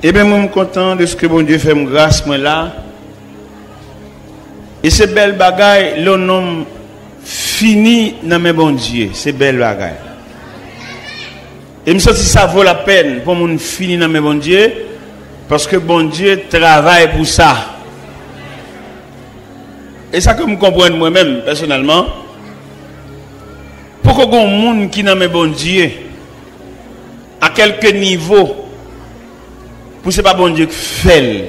Eh bien, je suis content de ce que bon Dieu fait grâce, moi là. Et ces belles bagailles, le nom fini dans mes bon Dieu. C'est belles bagailles. Et je me si ça vaut la peine pour mon fini dans mes bon Dieu. Parce que bon Dieu travaille pour ça. Et ça que je comprends moi-même, personnellement. Pourquoi il y monde qui n'a mes bon Dieu, à quelques niveaux, pour pas bon Dieu qui fait.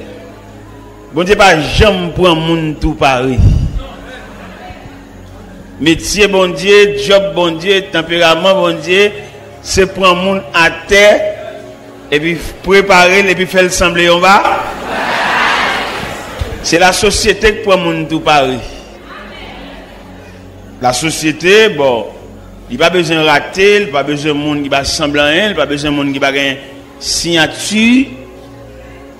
Bon Dieu pas jamais pour un monde tout pareil. Métier bon Dieu, job bon Dieu, tempérament bon Dieu, c'est pour un monde à terre et puis préparer et puis faire sembler on va. C'est la société qui un monde tout pareil. La société, bon, il n'y a pas besoin de rater, il n'y a pas besoin de monde qui va sembler il n'y a pas besoin de monde qui va une signature.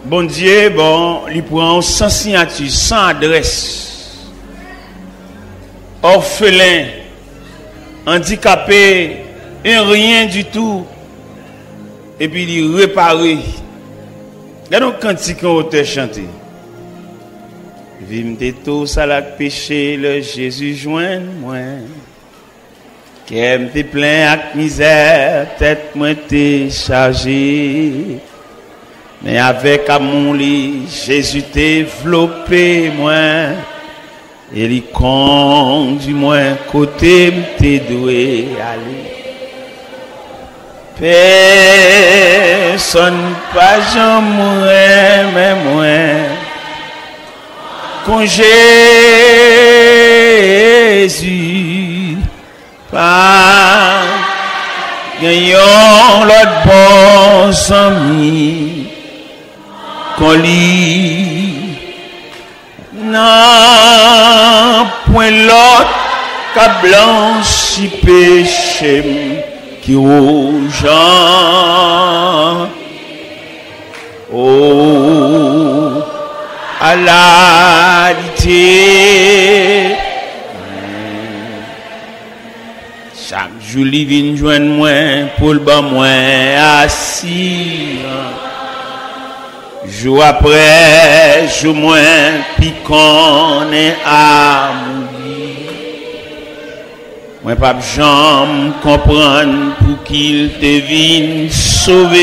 Bon diye, bon, li pran san sinyati, san adres. Orfelin, handikapè, en riyen du tou. Epi li repare. Gado kantik an ote chante. Vim de tou salak peche, le Jezu jwen mwen. Kem te plen ak mizer, tet mwen te chaje. Men avek amon li, Jezu te vlope mwen, E li kondi mwen kote mte dwe ale. Person pa jan mwen men mwen, Kon Jezu pa genyon lot bon zami, kon li nan pwen lot ka blan si peche ki roujan. Oh, Ou alalite hmm, chak jouli vin jwen mwen pou lba mwen asir Jou apre, jou mwen pi konen amouni. Mwen pap jom kompran pou kil te vin sove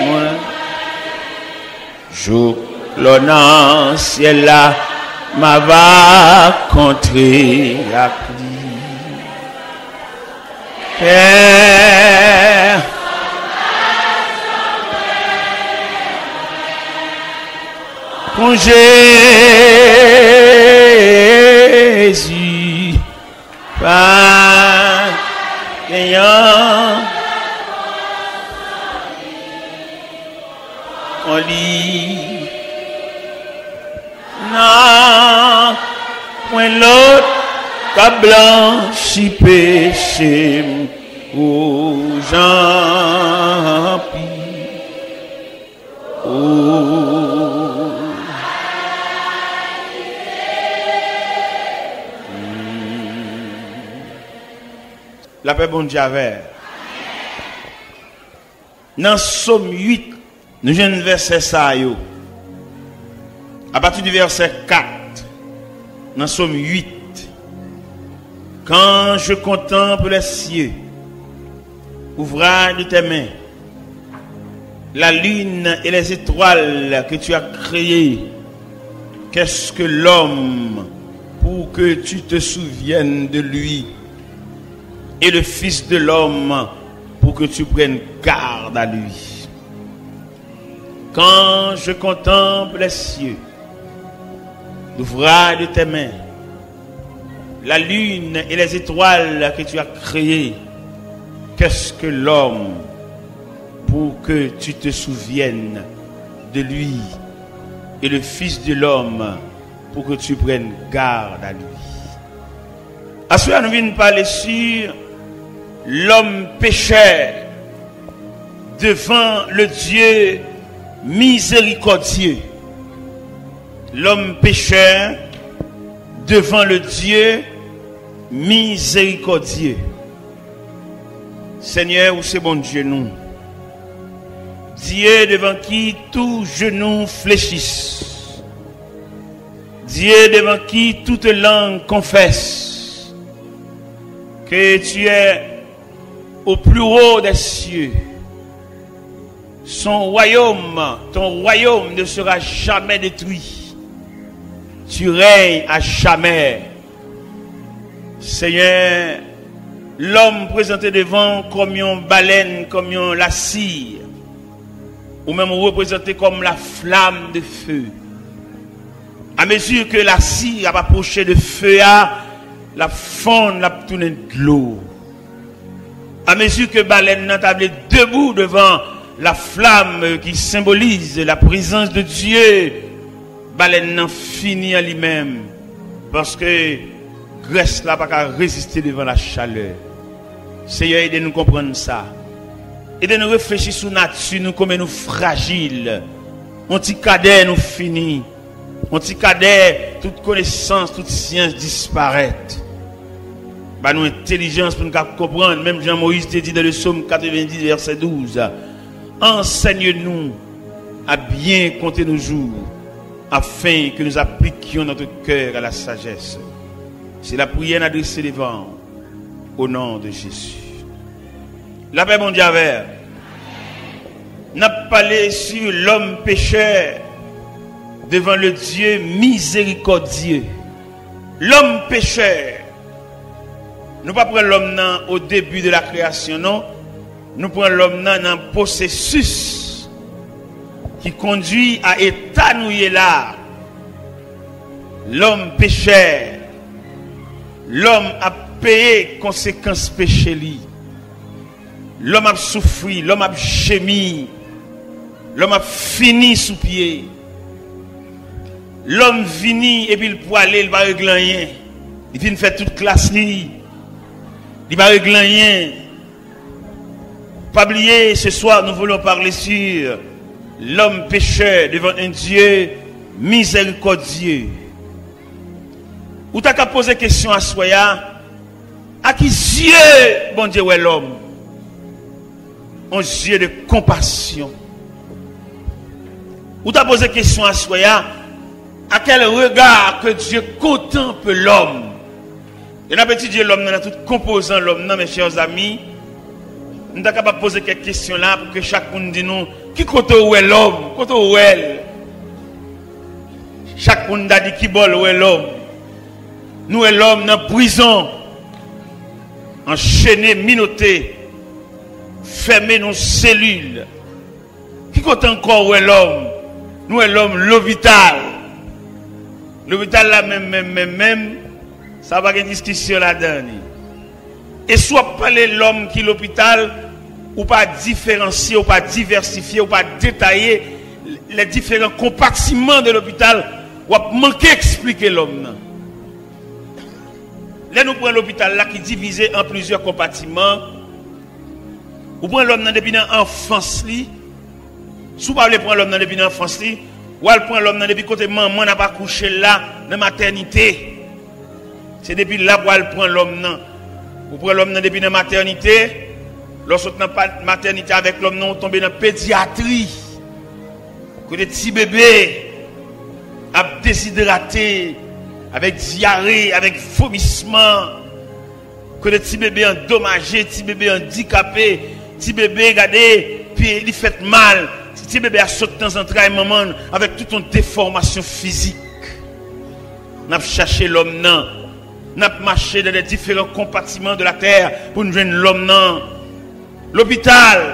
mwen. Jou lonan siel la, ma va kontre la pli. Père, con Jésus, pas ayant on lit, non, point l'autre, qu'a blanchi péché. La paix bon Dieu avec. Dans Somme 8, nous avons verset ça. À partir du verset 4, dans Somme 8, quand je contemple les cieux, ouvrage de tes mains, la lune et les étoiles que tu as créées, qu'est-ce que l'homme pour que tu te souviennes de lui? Et le Fils de l'homme pour que tu prennes garde à lui. Quand je contemple les cieux, l'ouvrage de tes mains, la lune et les étoiles que tu as créées, qu'est-ce que l'homme pour que tu te souviennes de lui et le Fils de l'homme pour que tu prennes garde à lui? À nous sur l'homme pécheur devant le Dieu miséricordieux. L'homme pécheur devant le Dieu miséricordieux. Seigneur, où c'est bon Dieu nous? Dieu devant qui tout genou fléchisse. Dieu devant qui toute langue confesse que tu es au plus haut des cieux. Son royaume, ton royaume ne sera jamais détruit. Tu règnes à jamais. Seigneur, l'homme présenté devant comme une baleine, comme une la cire, ou même représenté comme la flamme de feu. À mesure que la cire a approché de feu, la fonde la tourné de l'eau. À mesure que baleine n'a tablé debout devant la flamme qui symbolise la présence de Dieu, baleine n'a fini à lui-même. Parce que Grèce n'a pas qu'à résister devant la chaleur. Seigneur, aidez-nous comprendre ça. Aidez-nous réfléchir sur nature, nous comme nous fragiles. On petit cadet nous finit. On petit cadet, toute connaissance, toute science disparaît. Bah, nous intelligence pour nous comprendre. Même Jean-Moïse te dit dans le psaume 90, verset 12. Enseigne-nous à bien compter nos jours, afin que nous appliquions notre cœur à la sagesse. C'est la prière adressée devant, au nom de Jésus. La paix mondiale, n'a parlé sur l'homme pécheur devant le Dieu miséricordieux. L'homme pécheur. Nous ne pas prendre l'homme au début de la création, non. Nous prenons l'homme dans un processus qui conduit à étanouir là. L'homme pécheur. L'homme a payé conséquences péché L'homme a souffert, l'homme a gémi. L'homme a fini sous pied. L'homme vini et puis il peut aller, il va régler rien. Il vient faire toute classe. Il va régler. Pas oublier, ce soir, nous voulons parler sur l'homme pécheur devant un Dieu miséricordieux. Ou t'as qu'à poser question à Soya, à qui Dieu, bon Dieu, est l'homme? Un Dieu de compassion. Ou t'as posé question à Soya, à quel regard que Dieu contemple l'homme? Et n'a petit Dieu l'homme, dans tout composant l'homme, mes chers amis. Nous sommes capables de poser quelques questions là pour que chacun dise nous, qui côté où est l'homme, côté où est Chacun a dit qui bol où est l'homme. Nous est l'homme dans la prison, enchaîné, minoté, fermé dans cellules. Qui côté encore où est l'homme? Nous est l'homme l'hôpital. L'hôpital là même, même, même, même, ça va une discussion là-dedans. Et soit parler l'homme qui l'hôpital, ou pas différencier, ou pas diversifier, ou pas détailler les différents compartiments de l'hôpital, ou manquer expliquer l'homme. Là, nous prenons l'hôpital là qui est divisé en plusieurs compartiments. Ou prenons l'homme depuis l'enfance. Si vous voulez prendre l'homme depuis l'enfance, ou elle prend l'homme depuis côté maman n'a pas couché là, dans la maternité. C'est depuis là où elle prend l'homme. Vous prenez l'homme depuis la maternité. Lorsque dans la maternité avec l'homme, on tombe dans la pédiatrie. Côté petit bébé, a déshydraté, avec diarrhée, avec vomissement. Côté petit bébé endommagé, petit bébé handicapé, petit bébé, regardez, puis il fait mal. Petit bébé a sauté dans un travail, maman, avec toute une déformation physique. N'a cherché l'homme, non. nap mache de de diferent kompatiman de la ter pou nou jwen lom nan. L'opital,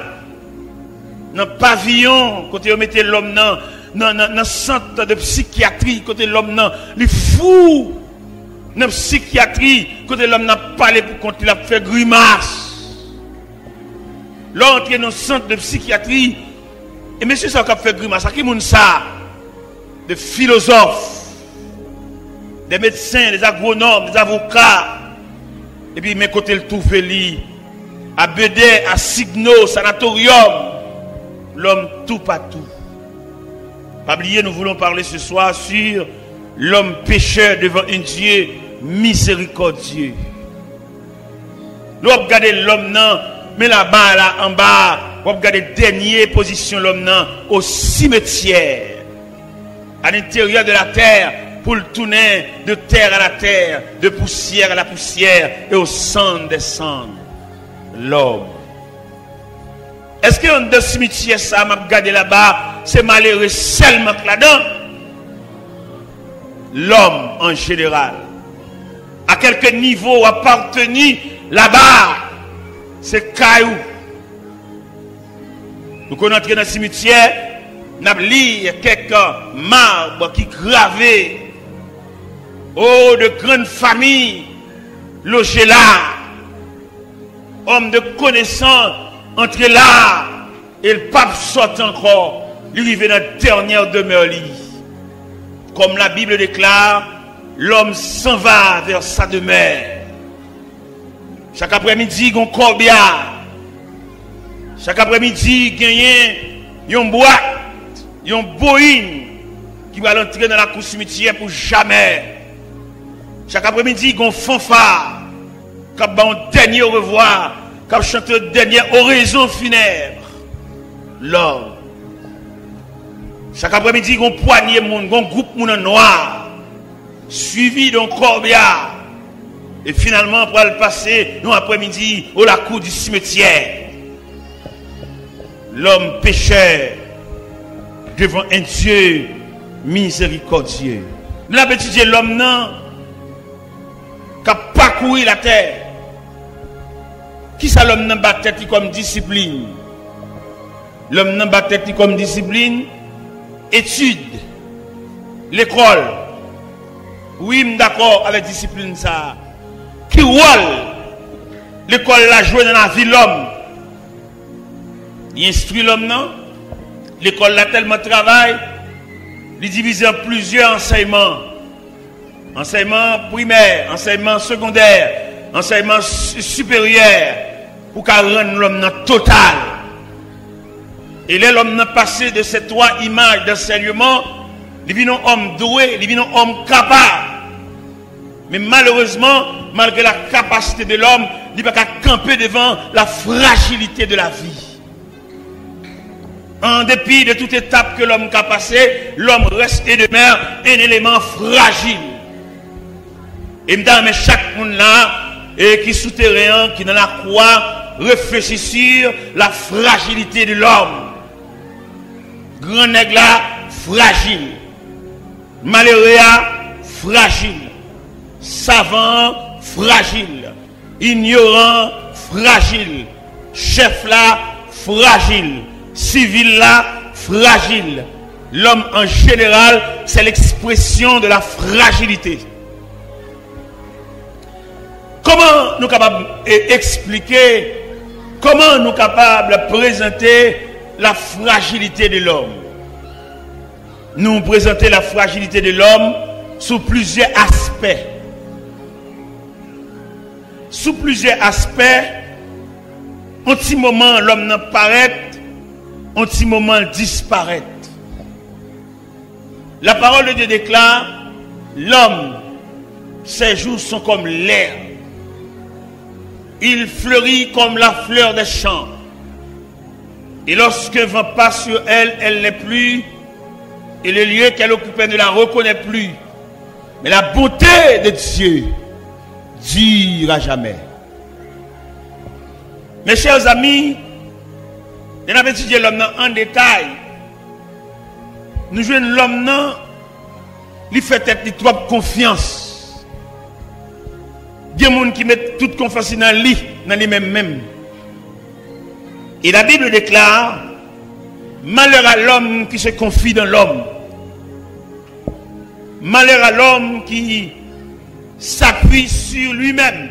nan pavillon, kote yo mette lom nan, nan, nan, nan sante de psikiatri, kote lom nan, li fou, nan psikiatri, kote lom nan pale pou konti la fe grimas. Lò antre nan sante de psikiatri, e mè sè sa kap fe grimas, a ki moun sa, de filosof, des médecins, des agronomes, des avocats, et puis mes côtés le tout fait à Bédé, à Signo, Sanatorium, l'homme tout partout. Pas oublier, nous voulons parler ce soir sur l'homme pécheur devant un Dieu miséricordieux. Nous regardons l'homme, non, mais là-bas, là, en bas, pour regarder dernière position l'homme au cimetière, à l'intérieur de la terre, pour le tourner de terre à la terre, de poussière à la poussière et au sang des cendres. L'homme. Est-ce que de cimetière ça m'a regardé là-bas, c'est malheureux seulement là-dedans? L'homme en général. À quelque niveau appartenu là-bas, c'est caillou. Nous connaissons dans le cimetière, nous avons quelques marbres qui gravés Oh, de grandes familles logées là. Hommes de connaissance entre là et le pape sort encore. Lui, dans la dernière demeure. Comme la Bible déclare, l'homme s'en va vers sa demeure. Chaque après-midi, il y a un corbia. Chaque après-midi, il y a une boîte, une boïne qui va entrer dans la cour cimetière pour jamais. Chaque après-midi, un fanfare a un dernier au revoir, chanté une dernière oraison funèbre. L'homme. Chaque après-midi, poignet de monde, un groupe noir, suivi d'un corbia. Et finalement, pour le passer, nous après-midi, au la cour du cimetière. L'homme pécheur devant un Dieu miséricordieux. Nous avons étudié l'homme, non? Parcouru la terre. Qui ça l'homme n'a pas tête comme discipline? L'homme n'a pas tête comme discipline? Étude. L'école. Oui, d'accord avec discipline ça. Qui rôle l'école l'a joué dans la vie l'homme Il instruit l'homme, non? L'école a tellement travail, il divise en plusieurs enseignements enseignement primaire, enseignement secondaire, enseignement supérieur, pour qu'à rendre l'homme total. Et l'homme n'a passé de ces trois images d'enseignement, il vit un homme doué, il vit un homme capable. Mais malheureusement, malgré la capacité de l'homme, il ne peut pas camper devant la fragilité de la vie. En dépit de toute étape que l'homme a passé, l'homme reste et demeure un élément fragile. Et mais chaque monde là, et qui souterrain, qui dans la croix, réfléchit sur la fragilité de l'homme. Grand nègre là, fragile. Malheureux fragile. Savant, fragile. Ignorant, fragile. Chef là, fragile. Civil là, fragile. L'homme en général, c'est l'expression de la fragilité. Comment nous sommes capables d'expliquer, comment nous sommes capables de présenter la fragilité de l'homme? Nous présentons la fragilité de l'homme sous plusieurs aspects. Sous plusieurs aspects, en petit moment l'homme n'apparaît, en petit moment disparaît. La parole de Dieu déclare, l'homme, ses jours sont comme l'air il fleurit comme la fleur des champs. Et lorsque vent passe sur elle, elle n'est plus, et le lieu qu'elle occupait ne la reconnaît plus. Mais la beauté de Dieu dure à jamais. Mes chers amis, nous avons étudié l'homme en détail. Nous jouons l'homme, il fait être trop confiance. Des gens qui mettent toute confiance dans lui, dans lui-même. Même. Et la Bible déclare Malheur à l'homme qui se confie dans l'homme. Malheur à l'homme qui s'appuie sur lui-même.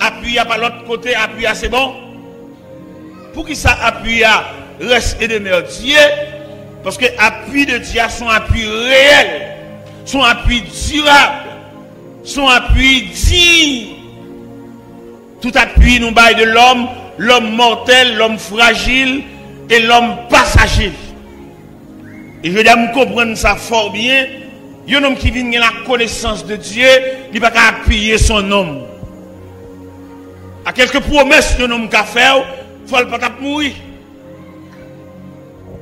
Appuie à l'autre côté, appuie à c'est bon. Pour qui ça appuie à reste et demeure Dieu? Parce que appui de Dieu, son appui réel, son appui durable son appui dit tout appui nous bail de l'homme, l'homme mortel, l'homme fragile et l'homme passager. Et je dois comprendre ça fort bien. Un homme qui vient la connaissance de Dieu, il ne va pas appuyer son homme. À quelques promesses que homme a fait, faut pas mourir.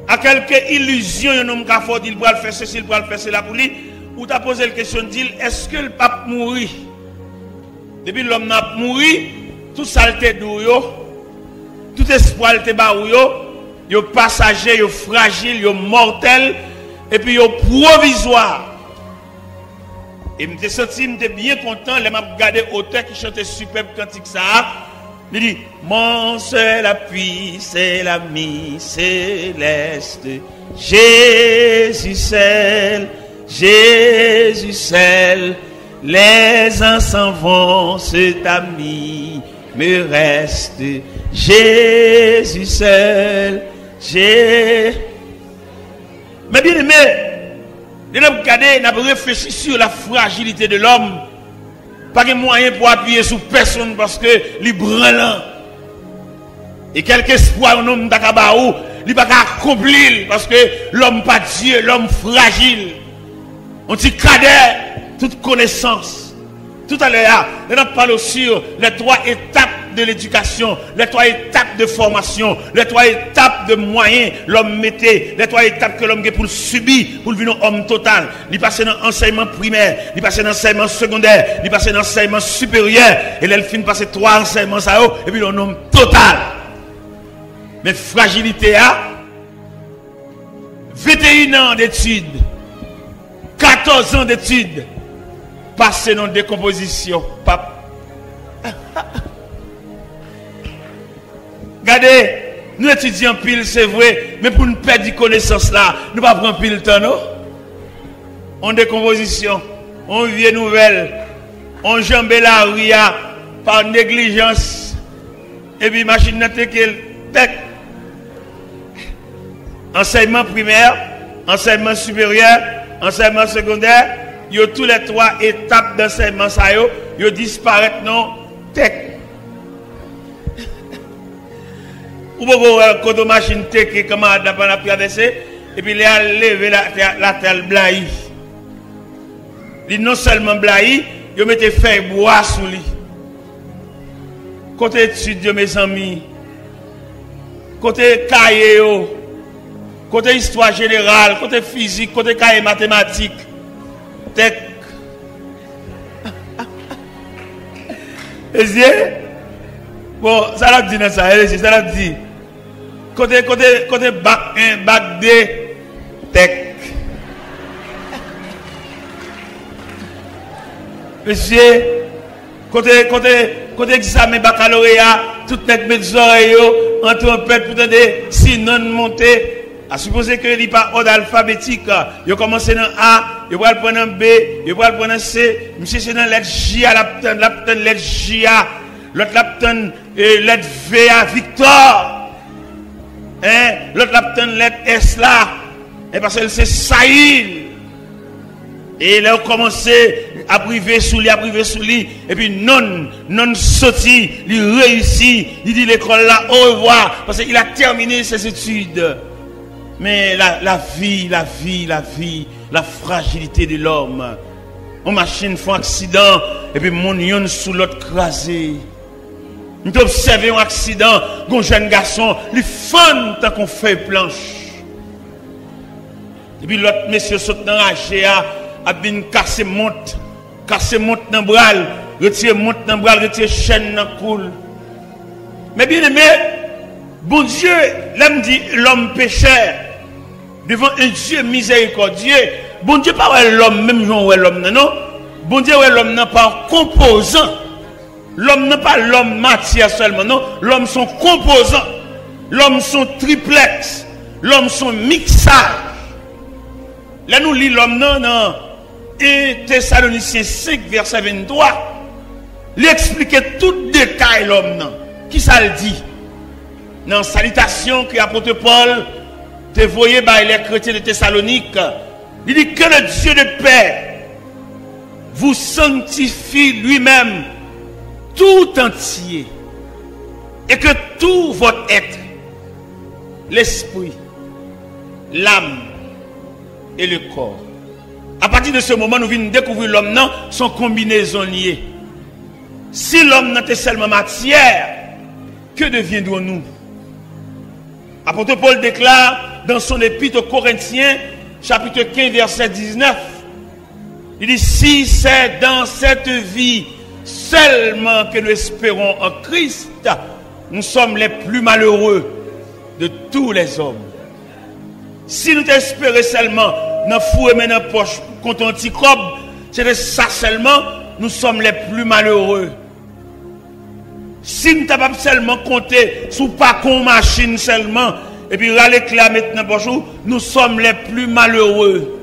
À quelques illusions, un homme a fait, il va faire ceci, il va faire cela pour lui. Ou t'as posé la question, dit, est-ce que le pape mourit? Depuis l'homme n'a mouru, tout était douillot, tout espoir était barouillot, yo? Passager, yo fragile, yo mortel, et puis yo provisoire. Et je me senti bien content, je m'a regardé auteur qui chantait superbe cantique ça. Il dit, mon seul appui, c'est l'ami céleste. Jésus seul, Jésus seul. Les uns s'en vont, cet ami me reste. Jésus seul, Jésus. Mais bien aimé, nous avons regardé, nous réfléchi sur la fragilité de l'homme. Pas de moyen pour appuyer sur personne parce que les branlant. Et quelque espoir un homme d'Akabaou, il pas accomplir parce que l'homme pas Dieu, l'homme fragile. On dit cadet, toute connaissance. Tout à l'heure, nous avons parlé sur les trois étapes de l'éducation, les trois étapes de formation, les trois étapes de moyens l'homme mettait, les trois étapes que l'homme a pour subir, pour devenir homme total. Il passe dans l'enseignement primaire, il passe dans l'enseignement secondaire, il passe dans l'enseignement supérieur, et là, il finit passer trois enseignements ça, et puis un homme total. Mais fragilité a 21 ans d'études, 14 ans d'études, passé dans décomposition. Regardez, nous étudions pile, c'est vrai, mais pour nous perdre connaissance là, nous ne pas prendre pile temps, non? On décomposition, on vient nouvelle, on jambe la ria par négligence, et puis machine n'a tech. Enseignement primaire, enseignement supérieur, enseignement secondaire, il y a tous les trois étapes d'enseignement, ça y a disparaître non, tech. Ou beaucoup quand on machine teke comment on a traversé et puis il a levé la, la terre blahi. Il non seulement blahi, il mettait fait bois sous lui. Côté étude mes amis. Côté cahier côté histoire générale, côté physique, côté cahier mathématique. Tech. Et Bon, ça l'a dit ça, ça l'a dit. Côté, côté, côté bac 1, bac 2, tech. Monsieur, côté, côté, côté examen baccalauréat, tout net mes oreilles, en trompette pour donner si non monter. À supposer que a pas ordre alphabétique, il commence dans A, il va prendre B, il va prendre C, monsieur c'est dans lettre J à la lettre J l'autre la lettre V Victor. Hein? L'autre la lettre S là. Et parce que c'est Saïl. Et il a commencé à priver sous lui, à priver sous lui. Et puis non, non sorti, il réussit. Il dit l'école là, au revoir. Parce qu'il a terminé ses études. Mais la, la, vie, la vie, la vie, la fragilité de l'homme. On machine font accident et puis mon yon sous l'autre crasé. Nous observons un accident, un jeune garçon, il fun tant qu'on fait planche. Et puis l'autre monsieur saute dans la GA, a bien cassé monte, cassé monte dans le bras, retiré monte dans le bras, retiré chaîne dans le coule. Mais bien aimé, bon Dieu, l'homme dit l'homme pécheur. Devant un Dieu miséricordieux, bon Dieu pas l'homme, même Jean ouais l'homme, non, non. Bon Dieu ouais l'homme n'est pas composant. L'homme n'est pas l'homme matière seulement, non. L'homme sont composants. L'homme sont triplex. L'homme sont mixage. Là, nous lisons l'homme, non, non. Et Thessaloniciens 5, verset 23, il expliquait tout détail l'homme, non. Qui ça le dit? Dans salutation que apôtre Paul voyait par les chrétiens de Thessalonique. Il dit que le Dieu de paix vous sanctifie lui-même tout entier et que tout votre être, l'esprit, l'âme et le corps, à partir de ce moment, nous venons découvrir l'homme, non, son combinaison liée. Si l'homme n'était seulement matière, que deviendrons-nous? Apôtre Paul déclare dans son épître aux Corinthiens, chapitre 15, verset 19, il dit, si c'est dans cette vie seulement que nous espérons en Christ, nous sommes les plus malheureux de tous les hommes. Si nous espérons seulement dans fou et dans poche contre petit c'est ça seulement, nous sommes les plus malheureux. Si nous pas seulement compter sous pas qu'on machine seulement, et puis râler là maintenant bonjour, nous sommes les plus malheureux.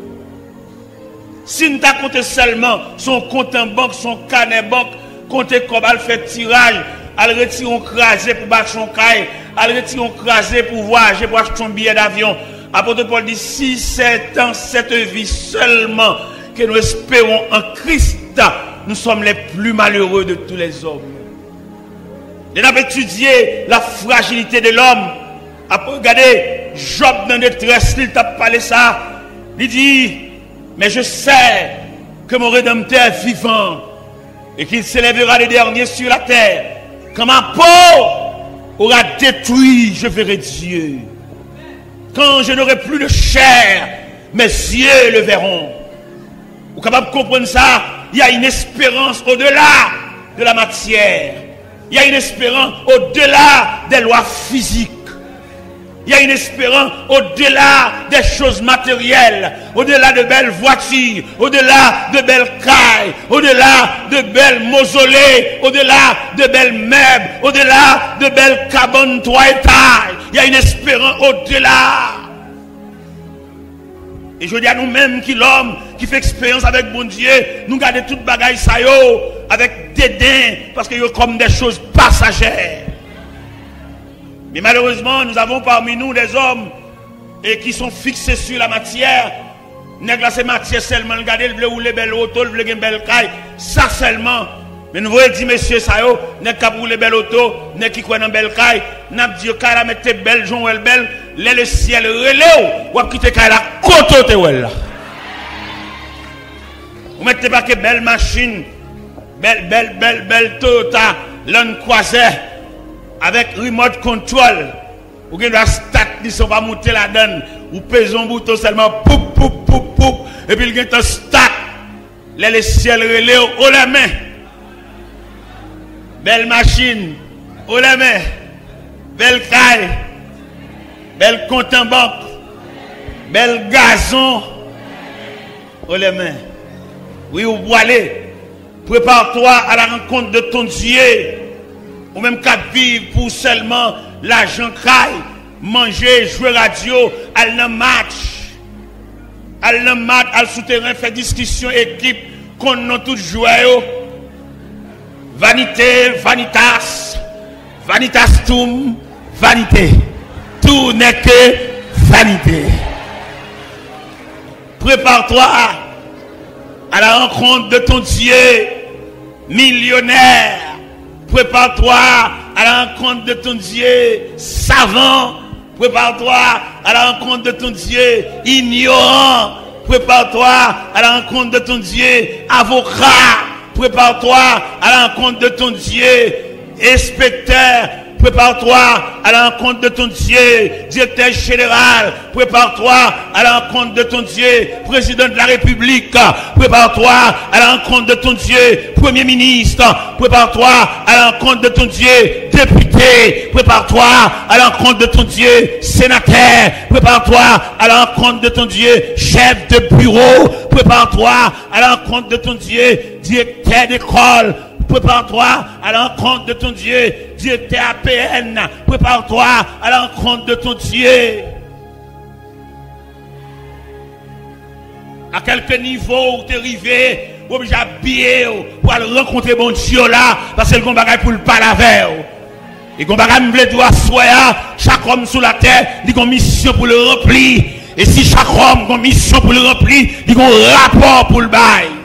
Si nous avons compté seulement son compte en banque, son carnet banque, compter comme elle fait tirage, elle retire un crasé pour battre son caille, elle retire un crasé pour voyager, pour acheter son billet d'avion. Apôtre Paul dit, si c'est dans cette vie seulement que nous espérons en Christ, nous sommes les plus malheureux de tous les hommes. Nous avons étudié la fragilité de l'homme. Après, regardez, Job dans détresse, il t'a parlé ça. Il dit, mais je sais que mon Rédempteur est vivant et qu'il s'élèvera le dernier sur la terre. Quand ma peau aura détruit, je verrai Dieu. Quand je n'aurai plus de chair, mes yeux le verront. Vous capable de comprendre ça? Il y a une espérance au-delà de la matière. Il y a une espérance au-delà des lois physiques. Il y a une espérance au-delà des choses matérielles, au-delà de belles voitures, au-delà de belles cailles, au-delà de belles mausolées, au-delà de belles meubles, au-delà de belles cabanes taille. Il y a une espérance au-delà. Et je dis à nous-mêmes qui l'homme qui fait expérience avec bon Dieu, nous gardons toute bagaille ça avec dédain parce que sont comme des choses passagères. Mais malheureusement, nous avons parmi nous des hommes et qui sont fixés sur la matière. N'est c'est matière seulement, regardez le bleu ou les belles autos, le bleu une belle caille, ça seulement. Mais nous voyons dire, monsieur, ça yo, qu'à les belles autos, n'est qui croit dans belle caille, n'a dit, la mettre belle, Jean ou belle, le ciel relève, ou à quitter caille là. Vous mettez pas que belle machine, belle, belle, belle, belle Toyota, l'un croisé, avec remote control, ou avez la stat, ils sont pas monter la donne, ou pèse un bouton seulement, poup, et puis il y a un stat, les ciel relais haut la main. Belle machine, haut la main. Belle caille, belle compte en banque, belle gazon, haut la main. Oui, ou aller. Prépare-toi à la rencontre de ton Dieu ou même qu'à vivre pour seulement l'argent caille, manger, jouer radio, aller dans match, aller dans match, aller souterrain, faire discussion, équipe, qu'on a tous joué. Vanité, vanitas, vanitas tum, vanité. Tout n'est que vanité. Prépare-toi à la rencontre de ton Dieu millionnaire Prépare-toi à la rencontre de ton Dieu savant. Prépare-toi à la rencontre de ton Dieu ignorant. Prépare-toi à la rencontre de ton Dieu avocat. Prépare-toi à la rencontre de ton Dieu inspecteur. Prépare-toi à la rencontre de ton Dieu, directeur général. Prépare-toi à la rencontre de ton Dieu, président de la République. Prépare-toi à la rencontre de ton Dieu, premier ministre. Prépare-toi à la rencontre de ton Dieu, député. Prépare-toi à la rencontre de ton Dieu, sénateur. Prépare-toi à la rencontre de ton Dieu, chef de bureau. Prépare-toi à la rencontre de ton Dieu, directeur d'école. Prépare-toi à l'encontre de ton Dieu. Dieu t'es APN. Prépare-toi à l'encontre de ton Dieu. À quelque niveau tu es arrivé, obligé pour aller rencontrer mon Dieu là, parce que le bon bagage pour le parler avec. Et qu'on bagage me doit soya, chaque homme sur la terre, il a une mission pour le remplir. Et si chaque homme a une mission pour le remplir, il a un rapport pour le bail.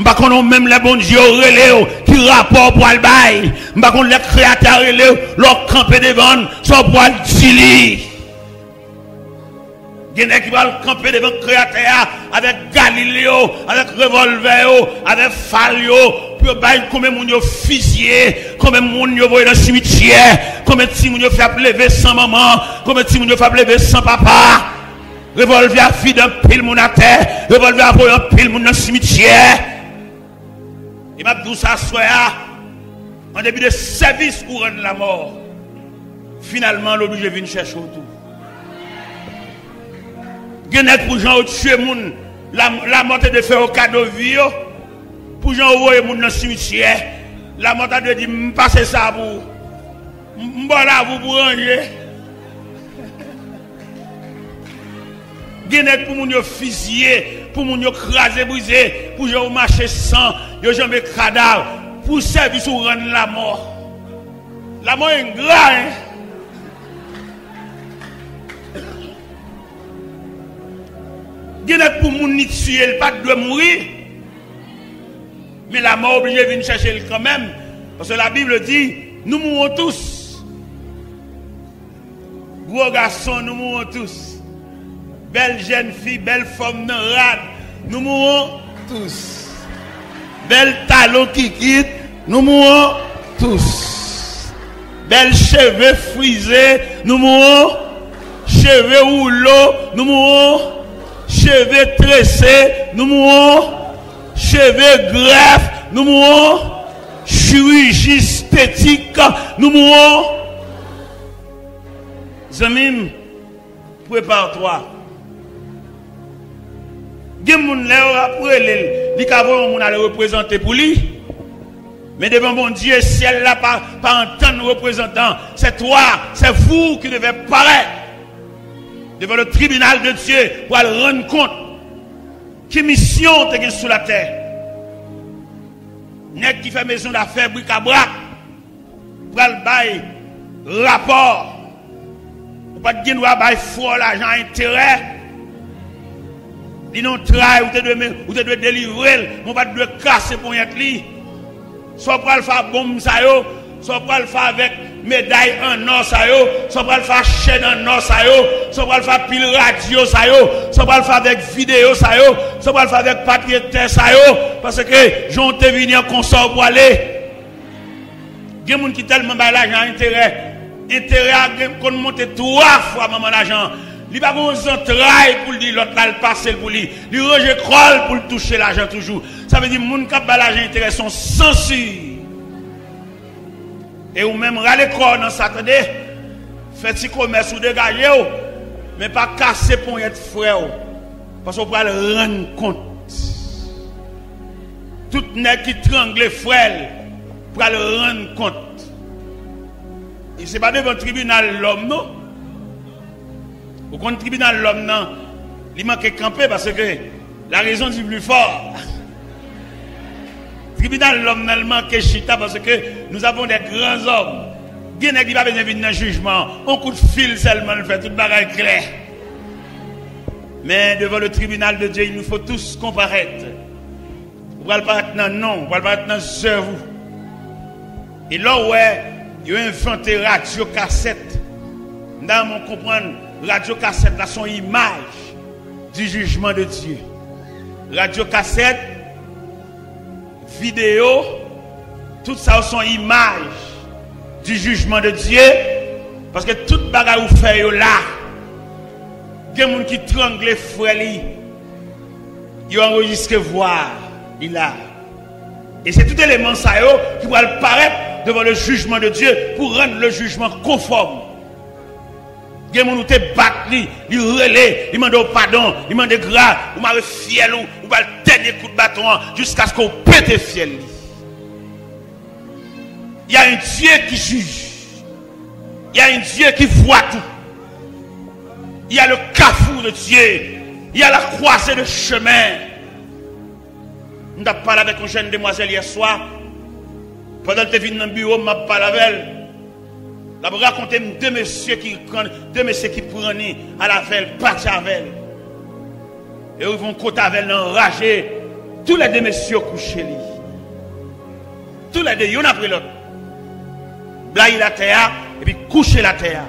M'a qu'on même les bons dieux relais qui rapport pour le bail. M'a qu'on les créateurs relais leur camper devant soit pour le y a qui va camper devant créateur avec Galiléo, avec revolver, avec Falio, pour bay combien moun yo fusillé, combien moun yo voyé dans le cimetière, combien de moun yo fait lever sans maman, combien de moun yo fait lever sans papa. Revolver a fille d'un pile moun à terre, revolver a un pile moun dans le cimetière. E map dou sa soya, an debi de servis ou ren la mor. Finalman, l'oblige vin chèche ou tou. Genet pou jan ou tchè moun, la montè de fè ou kado vyo, pou jan ou woye moun nan simitye, la montè de di m'pase sa pou, m'bo la pou pou anje. Genet pou moun yo fizye, pour moun yo craser briser, pour gens marcher sans, yo jamais cadavre, pour servir ou rendre la mort. La mort est grave. Hein? pour moun ni tuer, pas de mourir. Mais la mort obligée de venir chercher quand même. Parce que la Bible dit, nous mourons tous. Gros garçon, nous mourons tous. Belle jeune fille, belle femme, rade, nous mourons tous. Belle talon qui quitte, nous mourons tous. Belle cheveux frisés, nous mourons. Cheveux rouleaux, nous mourons cheveux tressés, nous mourons. Cheveux greffes, nous mourons. Chirurgie esthétique, nous mourons. Zamim, prépare-toi. Il y a des gens qui ont représenter pour lui. Mais devant mon Dieu, ciel là, pas, pas en tant représentant, c'est toi, c'est vous qui devez paraître devant le tribunal de Dieu pour aller rendre compte qui mission tu sous la terre. Nèg qui fait maison d'affaires bric à brac pour aller bail rapport. Ou pas de droit bail fort l'argent intérêt. Dis non travail ou te doit ou te doit délivrer, on pas de casser pour y être Soit pour aller faire bombe ça yo, pour aller faire avec médaille en or ça yo, soit pour faire chaîne en or ça yo, soit pour faire pile radio ça yo, soit pour faire avec vidéo ça yo, papier terre ça yo, parce que j'ont te venu en consort pour aller. Il y a des gens qui tellement de l'argent intérêt, intérêt à qu'on monte trois fois maman l'argent. Il va pas entrailles pour dire l'autre là le passer pour lui. Il rejet crolle pour toucher l'argent toujours. Ça veut dire que les gens qui ont l'argent intérêt sont censurés. Et ou même râler corps dans Saturday, faites si commerce ou dégager, mais pas casser pour être frère. Parce qu'on peut rendre compte. Tout nèg qui trangle frère, pour le rendre compte. Et ce n'est pas devant le tribunal l'homme, non? Au compte tribunal l'homme, non. Il manque camper parce que la raison du plus fort tribunal l'homme manque chita parce que nous avons des grands hommes. Il n'y a pas besoin de jugement. On coup de fil seulement, le fait tout le clair. Mais devant le tribunal de Dieu, il nous faut tous comparaître. Vous ne pas être dans non, vous ne pas être dans cerveau. Et là, ouais, il a inventé radio cassette. Dans mon comprendre, radio cassette, là, son image du jugement de Dieu. Radio cassette, vidéo, tout ça sont images du jugement de Dieu. Parce que toute bagarre vous fait là, il y a des gens qui tranglent frères, ils enregistré voir, il a. Et c'est tout élément ça qui va paraître devant le jugement de Dieu pour rendre le jugement conforme. Il y a des gens qui battent, ils relais, ils demandent pardon, ils demandent grâce, vous m'avez fiel ou va le dernier coup de bâton jusqu'à ce qu'on pète fiel. Il y a un Dieu qui juge. Il y a un Dieu qui voit tout. Il y a le carrefour de Dieu. Il y a la croisée de chemin. Nous avons parlé avec une jeune demoiselle hier soir. Pendant que tu es dans le bureau, je parlé avec elle. La pou rakonte m de mesye ki prene a la vel, pati avel. E ou yon kote avel nan raje, tou la de mesye kouche li. Tou la de yon apre lot. Blaye la teya, epi kouche la teya.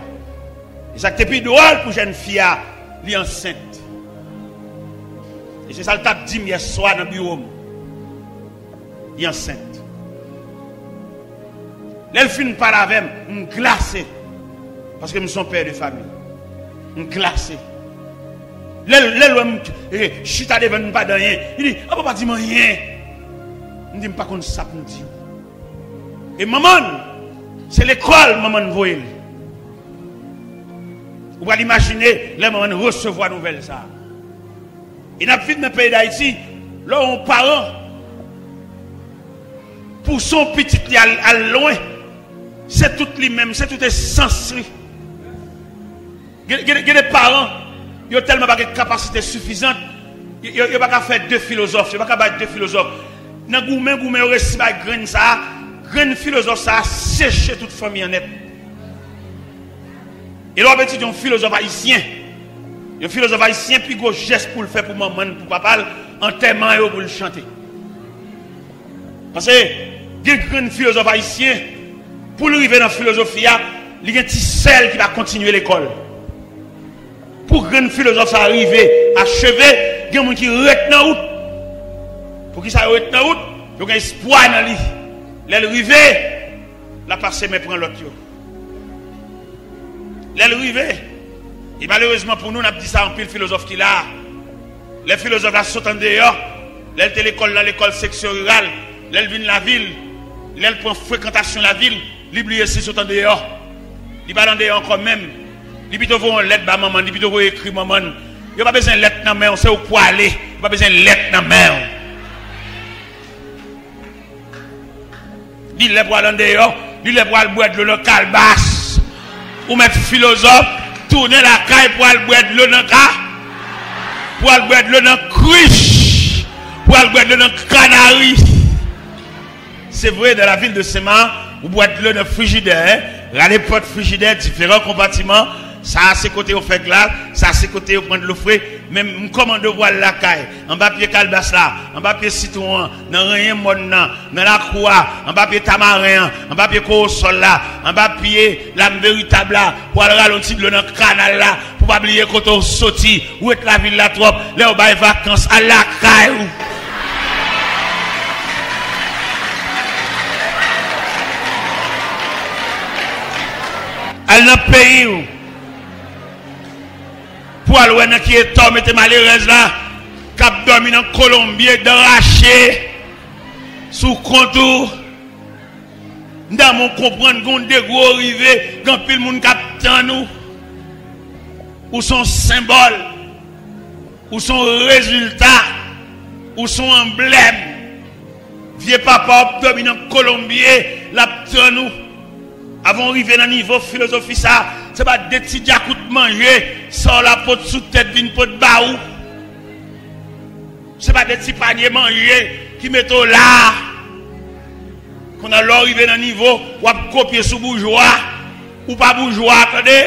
E sak tepi doal pou jen fia li ansente. E se sal tap dim yeswa nan biwom. Li ansente. L'elfine parle avec moi, glacé. Parce que je suis père de famille. Je glacé. L'homme, je suis devant pas de rien. Il dit, ah, papa, dis-moi rien. Je ne dis pas qu'on ça dire. Et maman, c'est l'école, maman, voyez. Vous pouvez imaginer, les mamans recevoir nouvelle ça. Et dans le pays d'Haïti, là, on parent, pour son petit à loin, c'est tout lui-même, c'est tout essence. Il y a des parents, ils ont tellement de capacité suffisante, ils n'ont pas faire deux philosophes, ils n'ont pas faire deux philosophes. Dans le gourmet, gourmet, ils ont reçu grain ça, grain philosophe ça a séché toute famille en net. Et là, petit un philosophe haïtien. Un philosophe haïtien, puis gros geste pour le faire pour maman, pour papa, enterrement et pour le chanter. Parce que, il y a un philosophe haïtien, pour arriver dans la philosophie, il y a un petit qui va continuer l'école. Pour que philosophe ça arrive, achever, il y a un monde qui dans la route. Pour qu'il ça reste dans la route, il y a un espoir dans lui. L'arrivé, la passé mais prend l'autre. L'arrivé, et malheureusement pour nous, on a dit ça en pile philosophe qui là. Les philosophes là sautent en dehors. L'elle l'école l'école section rurale. L'elle vient la ville. L'elle prend fréquentation la ville. L'oublier si en dehors. Il va dehors encore même. Il plutôt vous une lettre maman. Il plutôt vous écrire maman. Il n'y a pas besoin de lettre dans main. On sait où pour aller. Il n'y a pas besoin de lettre dans main. Il est pour aller dehors. Il est pour aller boire de l'eau dans calebasse. Ou mettre philosophe tourner la caille pour aller boire de l'eau dans pour aller boire de l'eau dans cruche, pour aller boire de l'eau dans canari. C'est vrai, dans la ville de Sema, vous de l'eau dans frigidaire, regardez porte frigidaire, différents compartiments, ça a ses côtés au fait glace, ça a ses côtés au point de l'eau même commande voir la caille, en bas pied calbas là, en bas pied citron, dans rien mon dans la croix, en bas pied tamarin, en bas pied sol là, en bas pied l'âme véritable là, pour aller ralentir dans le canal là, pour pas oublier quand on sorti, où est la ville là trop, là on va vacances à la caille. Elle n'a pays pour aller qui est tombé, était malheureuse là, cap dormi dans Colombie, d'arracher, sous contour. Dans mon comprendre qu'on des gros arrivés, quand le monde capte nous, ou son symbole, ou son résultat, ou son emblème. Vieux papa, dominant Colombie, la nous. Avant d'arriver dans le niveau philosophie, ça, c'est pas des petits diacoutes manger, sans la peau sous tête d'une peau de baou. C'est pas des petits paniers manger qui mettent là. Qu'on a arrivé dans le niveau, ou à copier sous bourgeois, ou pas bourgeois, attendez.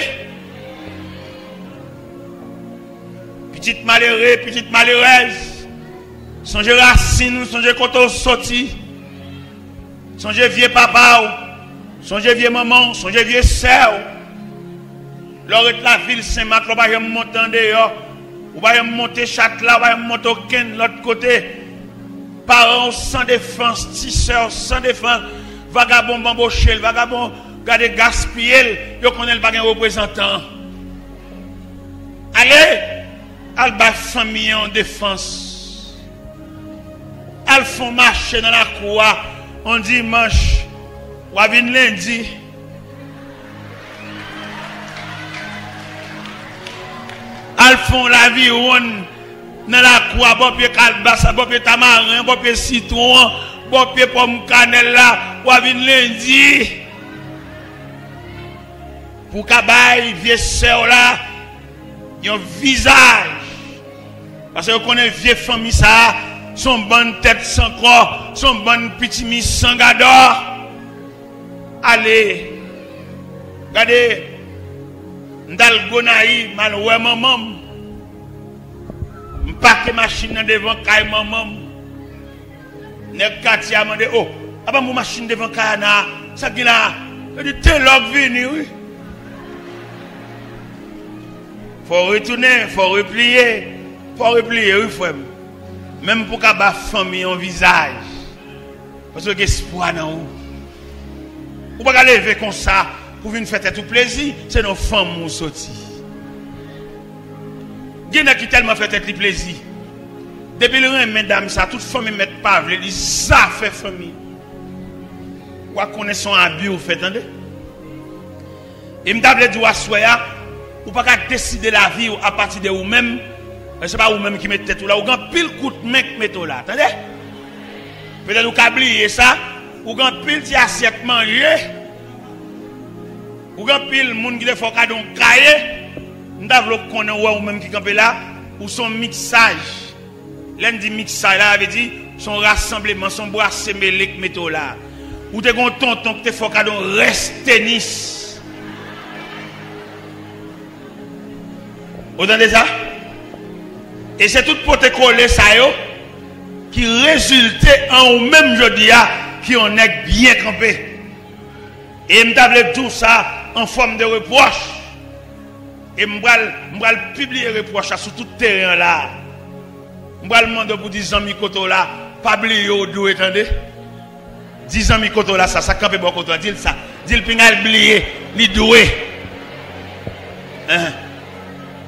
Petite malheureuse, petite malheureuse. Songez racine, songez quand on sorti. Songez vieux papa. Songez vieux maman, songez vieux sœur. Lors de la ville Saint-Marc, on va monter dehors. On va monter Châtelet, on va monter au de l'autre côté. Parents sans défense, tisseurs sans défense. Vagabond bamboché, vagabond gardé gaspillé, yo connaît pas un représentant. Allez, alba famille en défense. Elles font marcher dans la cour on dimanche. Ou Wavin lendi. Al fon la vi yon nan la kwa bopye kalbasa, bopye tamarin, bopye sitouan, bopye pom kanela. Wavin lendi. pou kabay vie se ou la, yon vizaj, pase yo konen vie fami sa, son ban tet san kor, son ban piti mi san gador, ale, gade, ndal gonayi, man wè mamam, mpake masin nan devan kay mamam, nek kati a mande, oh, apan mou masin devan kay ana, sa gina, e di te log vini, oui. Fò retounen, fò repliye, fò repliye, oui fwèm. Mèm pou ka ba fòm yon vizaj, pwè se ge spwa nan ou. Pas lever comme ça pour venir faire tout plaisir, c'est nos femmes qui sorti. Il y en a qui tellement fait tout plaisir. Depuis le rein, mesdames, ça, toute famille met pas, elle dit ça fait famille. Ou à son abus, vous faites, attendez? Et dit, ou pas décider la vie à partir de vous-même. Ce n'est pas vous-même qui mettez tout là. Ou avez pile coup de main qui mettez là. Peut-être vous ça. Ou gan pil ti asyet manje, ou gan pil moun ki defo kadon kaye, nda vlok konen wè ou menm ki kampe la, ou son miksaj. Len di miksaj la ave di, son rassembleman, son bo asemelek meto la. Ou te kon ton ton ki defo kadon restenis. Ou dan de za? E se tout pote kole sa yo, ki rezulte an ou menm jodi ya, qui en est bien campé. Et je tout ça en forme de reproche. Et je vais publier reproche sur tout terrain là. Je vais demander pour 10 ans Mikoto là, pas oublier au dos, attendez. 10 ans Mikoto là, ça, ça campe bon côté, dis ça. Dis le pingal oublié, li doué. Hein?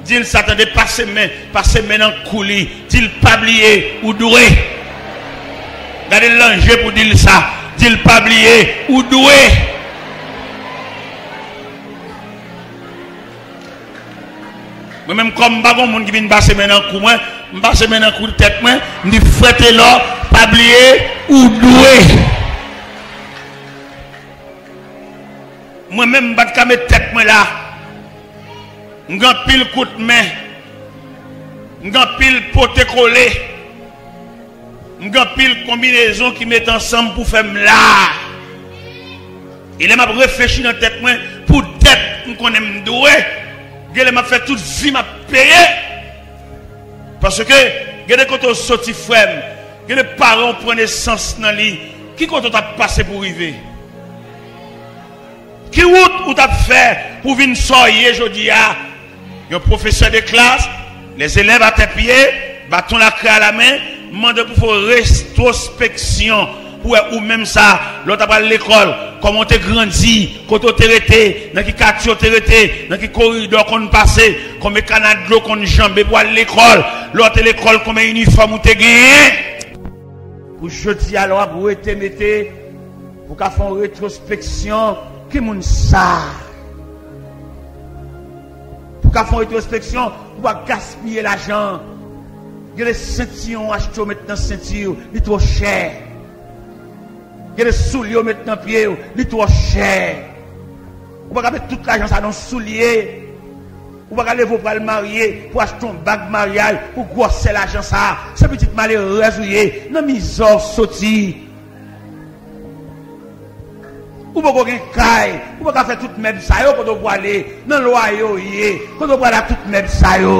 Dis s'attendait pas semaine, pas semaine en coulis. Dis pas oublier ou doué. Regardez l'enjeu pour dire ça. Dis pas oublier ou doué? Moi-même, comme bon monde qui vient passer maintenant en coup, je passe maintenant en coup de tête, je dis fouettez là, pas oublier ou doué? Moi-même, je vais mettre tête là. M'gan pile coup de main. M'gan pile pote collé. M'gan pile combinaison qui met ensemble pour faire là. Il m'a réfléchi dans tête moi pour tête qu'on aime doué. Il m'a fait toute vie m'a payé. Parce que quand on sorti frère, les parents prennent sens dans lui. Qui quand on t'a passé pour arriver? Qui route ou fait pour venir sortir aujourd'hui? un professeur de classe, les élèves à tes pieds, bâton la craie à la main, demande pour faire rétrospection. Ou même ça, à l'école, comment tu grandi, quand été, dans quel quartier tu été, dans quel corridor qu'on passé, combien de canal d'eau qu'on jambé pour aller l'école, l'autre l'école, combien uniforme tu gagné? Pour alors, pour te mettre, pour une rétrospection, qui moun ça? pour une rétrospection, pour gaspiller l'argent. Gye de senti yon achete yo met nan senti yo, li tro chè. Gye de souli yo met nan pie yo, li tro chè. Ou baka met tout l'ajan sa nan souliye. Ou baka levo pral marye, pou achete yon bag marial, pou gwase l'ajan sa. Se petit male rezouye, nan mizor soti. Ou baka gen kay, ou baka fe tout mèm sa yo, kodo wale nan loa yo ye, kodo wala tout mèm sa yo.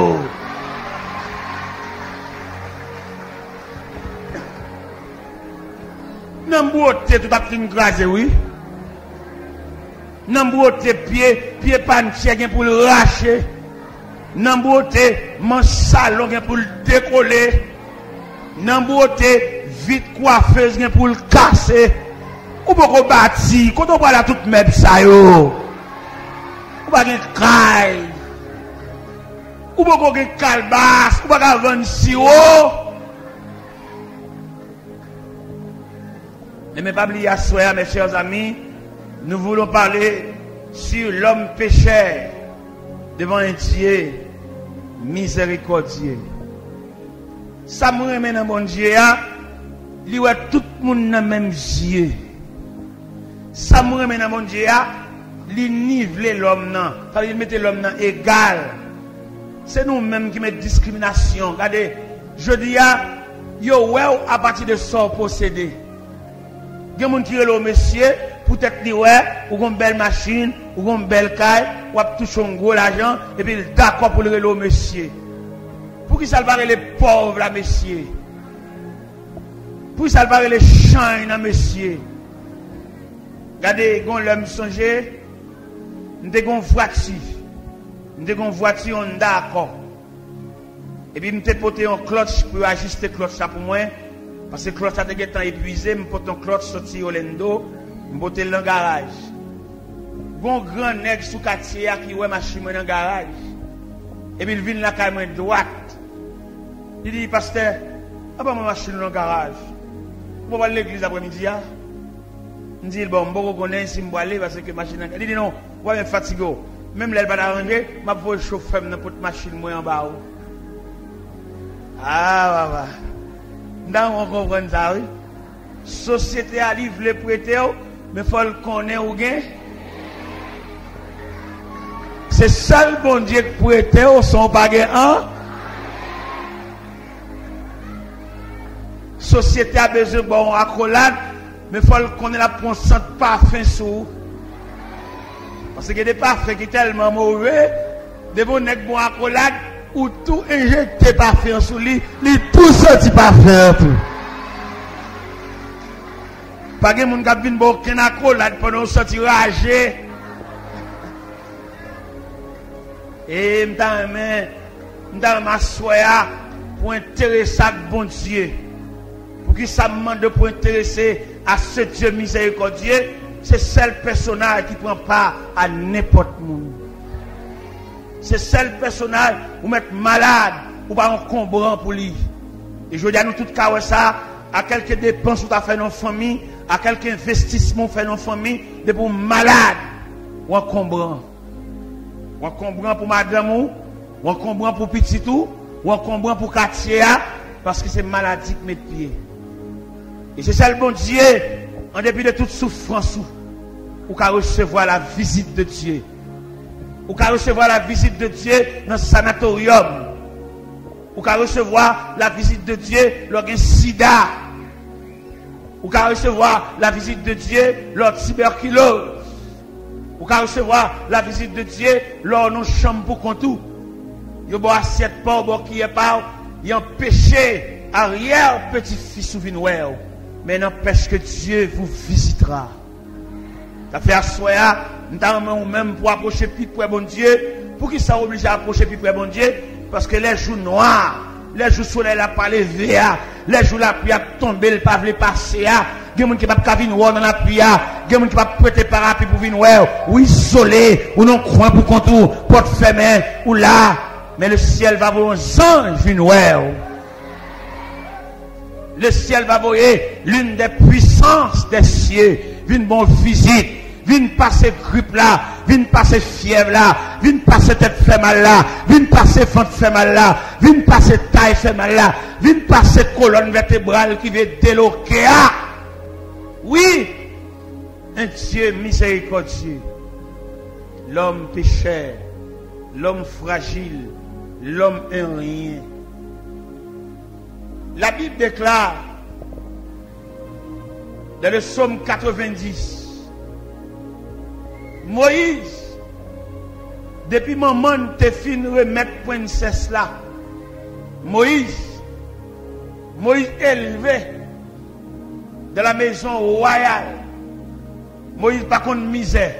Nan mwote tout ap fin graze wè. Nan mwote pie, pie pan chè gen pou l rache. Nan mwote man salon gen pou l dekole. Nan mwote vit kwafez gen pou l kase. Ou boko bati, koto wala tout meb sayo. Ou baka gen kaj. Ou boko gen kalbas, ou baka ven siwo. Et mes pas oublier à mes chers amis, nous voulons parler sur l'homme pécheur devant un Dieu miséricordieux. Ça me remet dans mon Dieu, il y a tout le monde dans le même Dieu. Ça me remet dans mon Dieu, il niveler l'homme. Il mettre l'homme égal. C'est nous-mêmes qui mettons discrimination. Regardez, je dis, yo, ouais, à partir de ça, posséder. gen moun tire lo mesye, pou tek li wè, ou gon bel masin, ou gon bel kay, wap tou son gwo la jan, epi d'akwa pou lire lo mesye. Pou ki salvare le pov la mesye. Pou ki salvare le chan la mesye. Gade, gon lèm sonje, nte gon vwati. Nte gon vwati, on d'akwa. Epi mte pote yon klotch, pou ajuste klotch sa pou mwen, Pase klot sa te gen tan epwize, m poton klot soti yo lendo, m botel nan garaj. Gon gran neg sou katye a ki wè machime nan garaj. E bil vin la kayman dwat. Di di, paste, a ba m machime nan garaj. M bo wale l'eglize apre midi ya. M di, bon, m bo konen si m wale, pase ke machine nan garaj. Di di, non, wè m fatigo. Mem lèl ban aranje, m ap vò chofèm nan pot machine mwen an ba ou. A, ah, wè wè. Nan wè konpren sa wè. Sosyete a li vle prete yo, me fol konen ou gen. Se sal bon diye k prete yo, son bagen an. Sosyete a beze bon akolad, me fol konen la ponsant pa fin sou. Pase gen de pa fin ki telman mouve, de bon nek bon akolad, ou tout injekte parfum sou li, li tout soti parfum tou. Pa gen moun kap vin bo kenako lad pou nou soti raje. E mta men, mta maswaya pou enterese ak bon diye. Pou ki sa mande pou enterese a se diye miseye kon diye, se sel personaj ki pren pa a nepot moun. C'est seul personnage où mettre malade ou pas encombrant pour lui. Et je dis à nous tout cas ça, à quelques dépenses ou as fait dans famille, à quelques investissements fait dans famille, de pour malade ou encombrant. Ou encombrant pour madame ou, ou encombrant pour petit ou, ou encombrant pour quartier parce que c'est maladie qui met pied. Et c'est ça le bon Dieu, en dépit de toute souffrance, ou qu'à recevoir la visite de Dieu. Ou qu'à recevoir la visite de Dieu dans le sanatorium. Ou qu'à recevoir la visite de Dieu lors sida. Ou qu'à recevoir la visite de Dieu lors tuberculose. Ou qu'à recevoir la visite de Dieu lors de chambre pour contour. Il y a assiette pas, qui est pas, il y a un péché arrière petit-fils ou Mais n'empêche que Dieu vous visitera. Ça fait assoya, nous même pour approcher plus près bon Dieu. Pour qui ça obligé à approcher plus près bon Dieu? Parce que les jours noirs, les jours soleil n'a pas levé, les jours la pluie a tombé, le pas passer. Il y a des gens qui ne peuvent pas venir dans la pluie, il y a des gens qui ne peuvent pas prêter parapluie pour venir ou isolé, ou non coin pour contour, porte fermée, ou là. Mais le ciel va voir un ange venir Le ciel va voir l'une des puissances des cieux, une bonne visite Vin passer grippe là, vin passer fièvre là, vin passer tête fait mal là, vin passer fente fait mal là, vin passer taille fait mal là, vin passer colonne vertébrale qui veut déloquer. Oui, un Dieu miséricordieux. L'homme pécheur, l'homme fragile, l'homme rien. La Bible déclare dans le psaume 90, Moïse, depuis moment te fin remettre princesse là, Moïse, Moïse élevé de la maison royale. Moïse pas contre misère.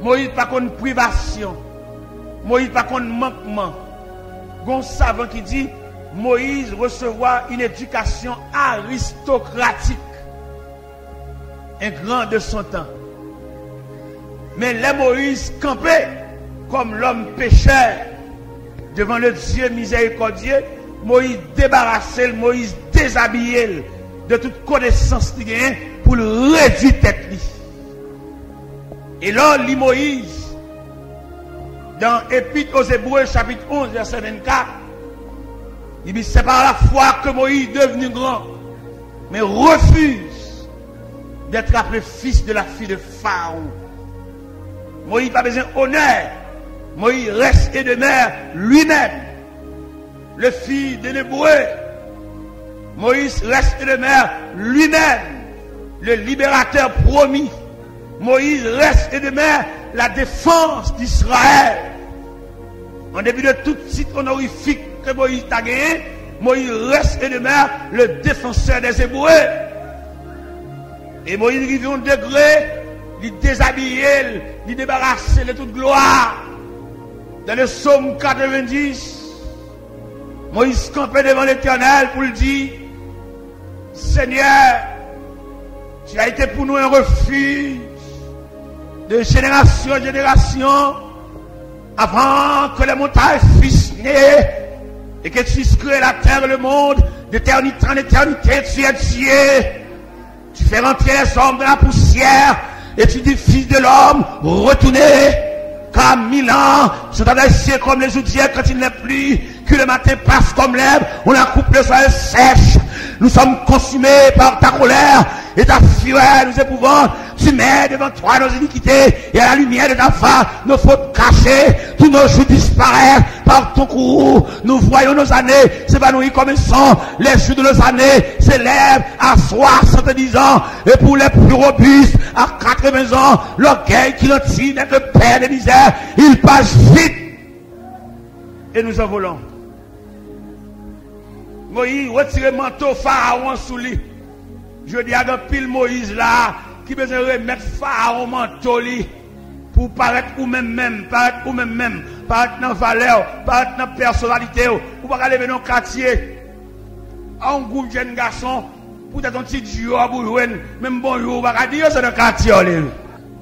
Moïse pas contre privation. Moïse pas contre manquement. Gon savant qui dit Moïse recevoir une éducation aristocratique. Un grand de son temps. Mais les Moïse campait comme l'homme pécheur devant le Dieu miséricordieux. Moïse débarrassé, Moïse déshabillé de toute connaissance qu'il pour le réduire tête. Et là, Moïse, dans Épître aux Hébreux, chapitre 11, verset 24, il dit, c'est par la foi que Moïse est devenu grand, mais refuse d'être appelé fils de la fille de Pharaon. Moïse n'a pas besoin d'honneur. Moïse reste et demeure lui-même. Le fils de l'hébreu. Moïse reste et demeure lui-même. Le libérateur promis. Moïse reste et demeure la défense d'Israël. En début de tout titre honorifique Moïse a gagné, Moïse reste et demeure le défenseur des Hébreux. Et Moïse arrive un degré il déshabiller, il débarrasser de toute gloire. Dans le psaume 90, Moïse campait devant l'éternel pour lui dire, Seigneur, tu as été pour nous un refuge, de génération en génération, avant que les montagnes fussent nées et que tu créer la terre et le monde, d'éternité en éternité, tu es Dieu. Tu fais rentrer les hommes dans la poussière et tu dis, fils de l'homme, retournez. Car mille ans sont cieux comme les outils quand il n'est plus, que le matin passe comme l'herbe, on a coupé le soleil sèche. Nous sommes consumés par ta colère et ta fureur nous épouvante. Tu mets devant toi nos iniquités et à la lumière de ta face, nos fautes cachées, tous nos jours disparaissent par ton courroux. Nous voyons nos années s'évanouir comme un sang. Les jours de nos années s'élèvent à 70 ans et pour les plus robustes à 80 ans, l'orgueil qui nous tire n'est que père de misère. Il passe vite et nous en volons. Moïse retire le manteau pharaon sous lui. Je dis à pile Moïse là, qui besoin remettre pharaon manteau pour paraître ou même même, paraître ou même même, paraître dans valeur, paraître dans personnalité, ou pas aller dans le quartier. Un groupe de jeunes garçons, pour être un petit jour, pour jouer, même bonjour, ou pas dire c'est dans le quartier.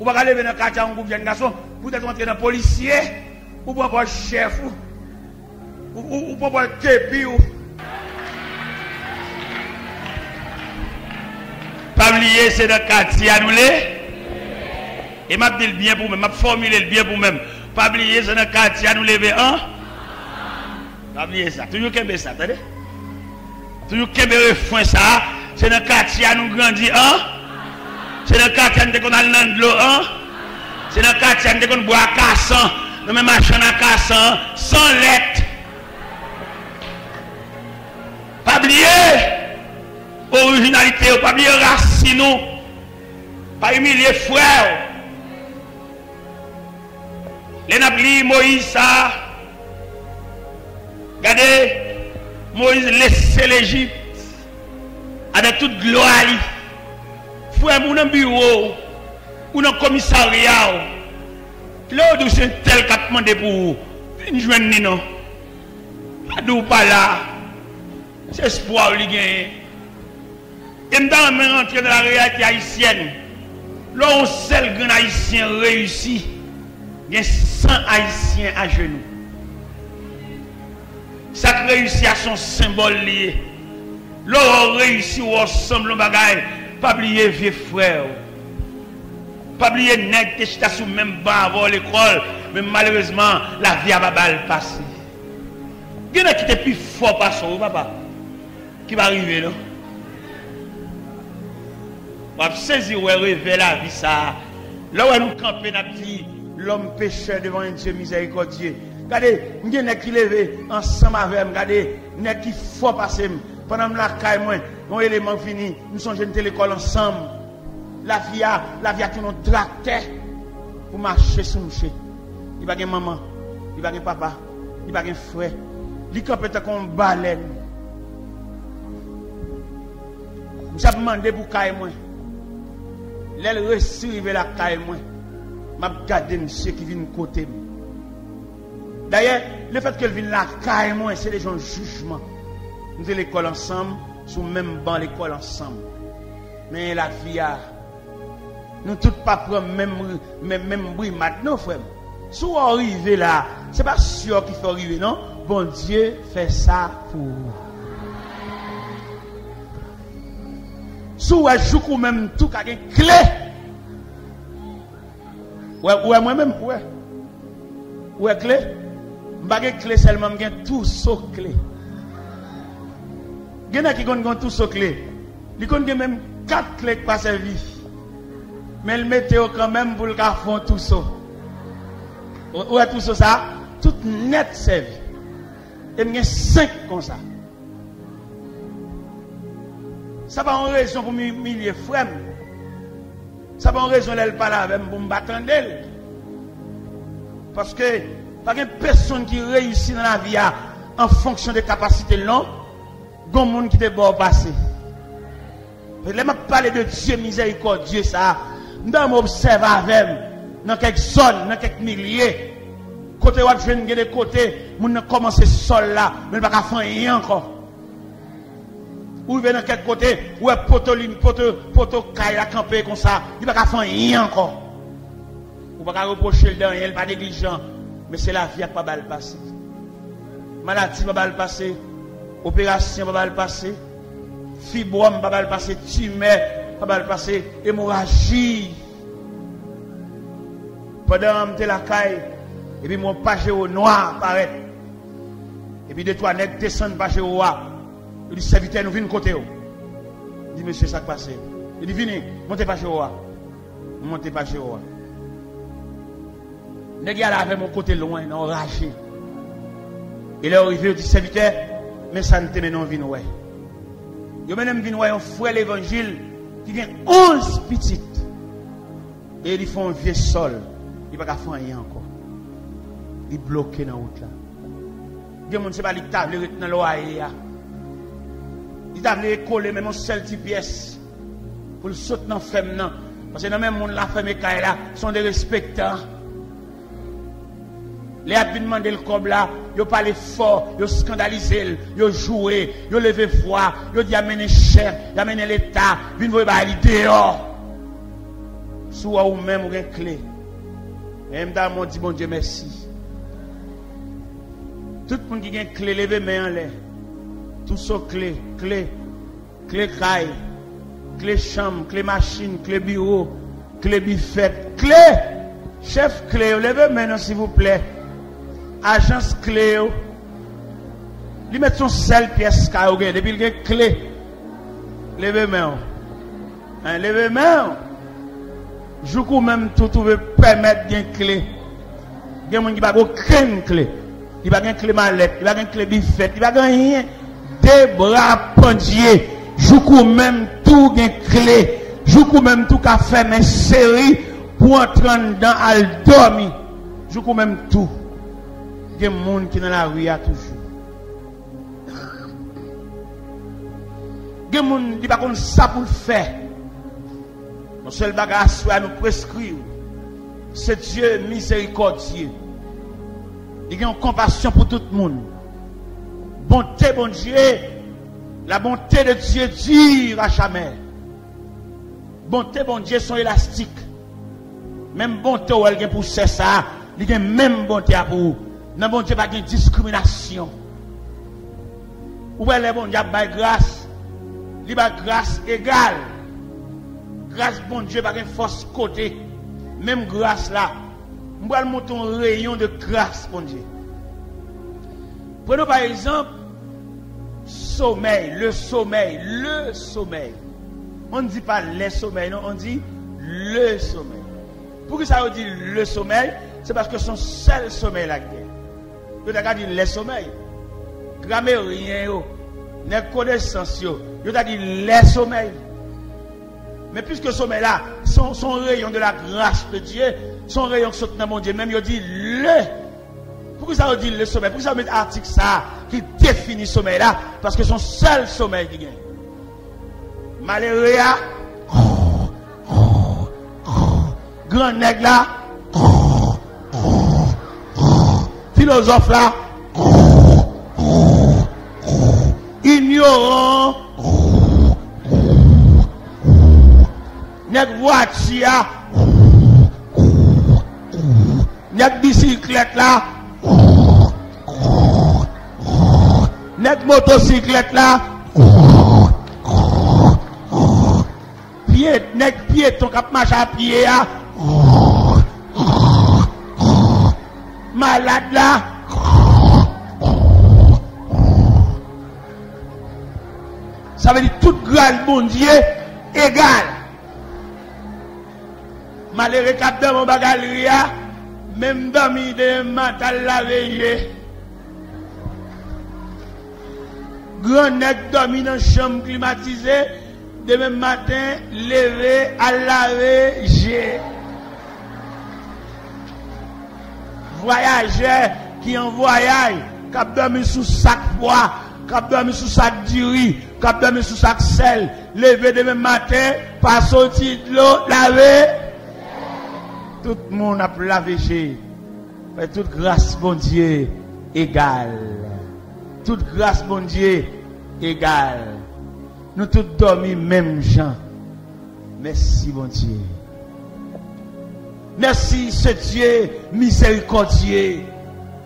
Ou pas aller dans le quartier, un groupe de jeunes garçons, pour être entrer dans le policier, ou pas chef, ou, pas képi, ou. Oublier, c'est dans le quartier à nous Et m'a dit le bien pour moi, m'a le bien pour moi. Pas oublier, c'est dans le quartier à lever un. Pas oublier ça. Toujours qu'aimer ça, attendez. Toujours qu'aimer refrain ça. C'est dans le quartier à nous. C'est dans le quartier à qu'on a de l'eau un. C'est dans le quartier à qu'on boit cassant. Nous même machin à cassant. Sans lettre. Pas oublier originalité, pas oublier racine, pas humilier frères. Les Napli, Moïse, regardez, Moïse laissait l'Égypte avec toute gloire. Frère, mon bureau, ou dans le commissariat, là où c'est tel qu'a demandé pour vous, une journée non. Pas d'où pas là, c'est espoir, les Et dans la réalité haïtienne. Là, seul grand haïtien réussit, il y a 100 haïtiens à genoux. Ça réussit à son symbole lié. Là, on réussit ensemble le bagaille. Pas oublier vieux frère. Pas oublier j'étais sous même banc avant l'école. Mais malheureusement, la vie a pas mal passé. Il y en a qui étaient plus fort par son papa. Qui va arriver là. On va saisir ou rêver la vie ça. Là où nous campons, nous dit l'homme pécheur devant un Dieu miséricordieux. Regardez, nous avons qui levé ensemble avec moi. Regardez, nous qui faut passer. Pendant que la moi, mon élément fini, nous sommes jeunes l'école ensemble. La vie a, la vie a tout notre tracteur pour marcher sur le Il n'y a pas de maman, il n'y a pas de papa, il n'y a pas de frère. Il y a comme un baleine. Je demandé pour moi. L'aile receive la caille moi. M'a gardé monsieur qui vient côté. D'ailleurs, le fait qu'elle vienne la caille c'est déjà un jugement. Nous sommes l'école ensemble, sous même banc l'école ensemble. Mais la vie nous tous pas prendre même même même bruit maintenant frère. Si arrivez là, c'est pas sûr qu'il faut arriver non? Bon Dieu fait ça pour vous. Sou wè jouk ou mèm tou kage kle. Wè mwen mèm wè. Wè kle. Mbage kle selman mgen tou so kle. Genè ki kon kon tou so kle. Li kon gen mèm kat kle kwa se vi. Men l meteo kan mèm pou l ka fon tou so. Wè tou so sa. Tout net se vi. E mgen 5 kon sa. Ça pas en raison pour milliers frères. Ça pas en raison d'elle parler avec pour me battre. Parce que pas une personne qui réussit dans la vie en fonction des capacités non, a monde qui te bon passé. Je m'a parler de Dieu miséricordieux ça. Nous observe avec dans quelques zones, dans quelques milliers. Côté où je viens de côté, nous commencé sol là, mais pas faire rien encore. Ou venez dans quel côté, ou est poto, poto, poto, caille à camper comme ça, il va pas faire rien encore. Ou pas reprocher le dernier, pas négligent. Mais c'est la vie qui va pas le passer. Maladie va pas le passer. Opération va pas le passer. Fibrome va pas le passer. Tumeur va pas le passer. Hémorragie. Pendant que la caille, et puis mon page au noir paraît. Et puis de toi, net descend page au noir. Il dit, serviteur, nous venons côté. Il dit, monsieur, ça passe. Il dit, venez, montez pas chez moi. Montez pas chez moi. Nèg là avec mon côté loin, non raché. Il est arrivé, il dit, serviteur, mais ça ne te mène en vin ouais. Yo même vin ouais, on frère l'évangile qui a 11 petites. Et ils font un vieux sol. Il va pas faire rien encore. Il est bloqué dans la route là. Il y a des gens qui ne pas dans l'oreille. damne kole men moun sel ti piyes pou l sot nan fem nan. Pase nan men moun la feme kaye la, son de respektan. Le ap vinman del kob la, yo pale for, yo skandalize l, yo jowe, yo leve vwa, yo di amene chèr, yo amene l'Etat, vinvoye ba li deyo. Sou a ou men moun gen kle. E mda moun di bon Dje mersi. Tout moun ki gen kle leve men an lè. tout ça clé, clé, clé caille, clé chambre, clé machine, clé bureau, clé buffette, clé, chef clé, levez maintenant s'il vous plaît, agence clé, lui met son seule pièce caille, depuis le clé, levez maintenant, hein, levez maintenant, Joukou même tout veut permettre une clé. Il y a des gens qui n'ont pas de clé. Il n'y a pas de clé mallette, il n'y a pas de clé bifette, il n'y a pas rien. de bra pandye, joukou menm tou gen kle, joukou menm tou ka fe men seri pou entran dan al domi, joukou menm tou gen moun ki nan la ria toujou. Gen moun di bakon sa pou l fe, non sel baga aswa nou preskri ou, se Diyo miserikot siye. Il y a une compassion pour tout le monde. Bonté, bon Dieu, la bonté de Dieu dure à jamais. Bonté, bon Dieu, sont élastiques. Même bonté, où elle pour ça, il y même bonté à vous. Non, bon Dieu, pas de discrimination. Où elle est bon Dieu, a grâce. Il a grâce égale. Grâce, bon Dieu, pas de force côté. Même grâce là. Je vais monter un rayon de grâce, bon Dieu. Prenons par exemple sommeil, le sommeil, le sommeil. On ne dit pas les sommeils, non, on dit le sommeil. Pourquoi ça veut dire le sommeil C'est parce que son seul sommeil là Vous avez dit les sommeils. Grammairien, les connaissances, vous avez dit les sommeils. Mais puisque le sommeil là, son, rayon de la grâce de Dieu, son rayon qui saute mon Dieu, même il dit le Pourquoi ça veut dire le sommeil Pourquoi ça met article ça qui définit le sommeil là Parce que son seul sommeil qui gagne. Malheureux, grand nègre là, philosophe là, ignorant, nègre voiture, nègre bicyclette là. Net motosiklet la, piye, nek piye ton kap macha piye ya, malade la, sa ve di tout gral moun diye, egal, malere kap den moun bagal riya, même dans de mental la veille. Grand net dormi dans chambre climatisée, demain matin, levé à laver, j'ai. Voyageur qui en voyage, qui dormi sous sac poids, qui dormi sous sac duri, qui dormi sous sac sel, levé demain matin, pas sorti de l'eau, laver. Tout le monde a lavé chez. Mais toute grâce, bon Dieu, égale. Toute grâce, bon Dieu, égale. Nous tous dormis même gens. Merci, bon Dieu. Merci ce Dieu miséricordieux.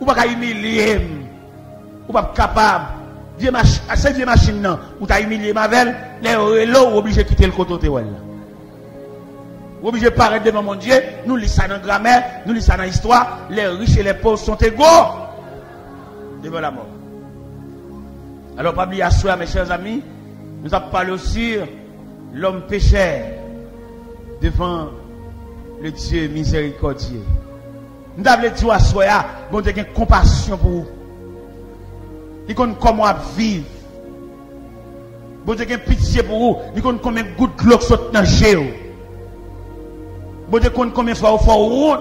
Ou pas humilier. Ou pas capable. C'est Dieu machine. Ou t'as humilié ma belle. Les relos obligé de quitter le côté de Ou obligé de paraître devant mon Dieu. Nous lisons ça dans la grammaire. Nous lisons ça dans l'histoire. Les riches et les pauvres sont égaux. Devant la mort. Alors, pas oublier à mes chers amis. Nous avons parlé aussi l'homme pécheur devant le Dieu miséricordieux. Nous avons dit à soi, bon Dieu, compassion pour vous. Il connaît comment vivre. Bon Dieu, pitié pour vous. Il connaît combien de gouttes de l'eau sont dans le. Bon Dieu, connaît combien de fois vous faites route.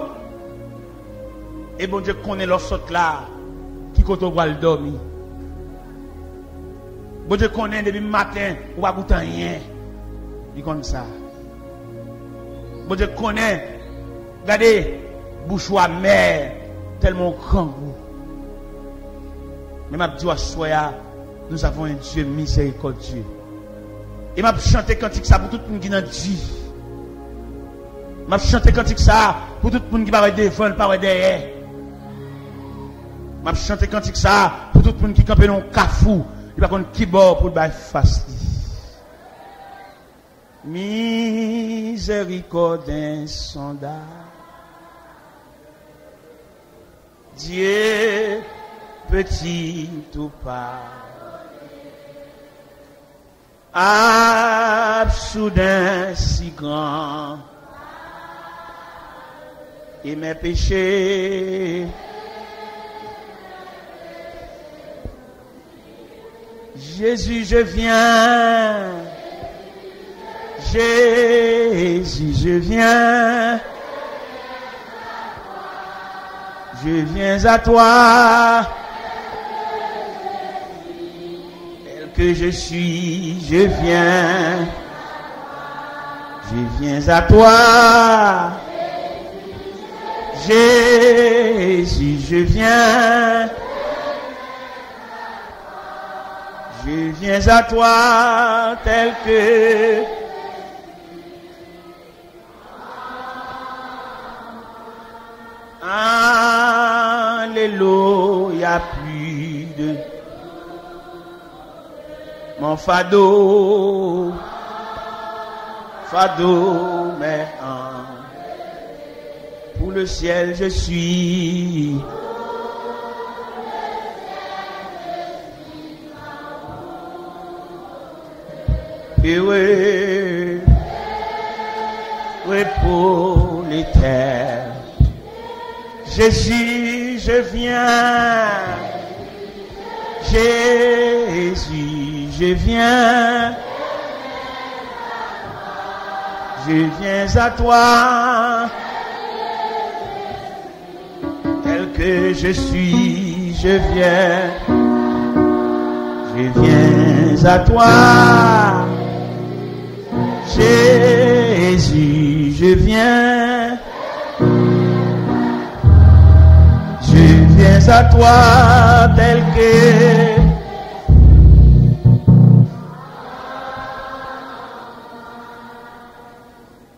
Et bon Dieu, connaît l'eau saute là, qui côté vous le dormir. Bon Dieu connaît depuis le matin, ou pas goûter rien. Il comme ça. Bon Dieu connaît, regardez, bouche mère, tellement grand. Mais m'a dit à soya, nous avons un Dieu miséricordieux. Et m'a chanté cantique ça pour tout le monde qui n'a dit. m'a chanté cantique ça pour tout le monde qui va devant, pas derrière. M'a chanté cantique ça pour tout le monde qui campe dans non cafou, il va contre qui bord pour le face. Miséricorde insondable. Dieu petit tout part. Absoudin si grand. Mes péchés. Jésus, je viens. Jésus, je viens. Je viens à toi. Tel que je suis, je viens. Je viens à toi. Jésus, je viens. Je viens à toi tel que Alléluia, plus de mon fado, fado, mais un. Pour le ciel, je suis. Et oui, pour les terres. Jésus, je viens. Jésus, je viens. Je viens à toi. Que je suis, je viens. Je viens à toi. Jésus, je viens. Je viens à toi tel que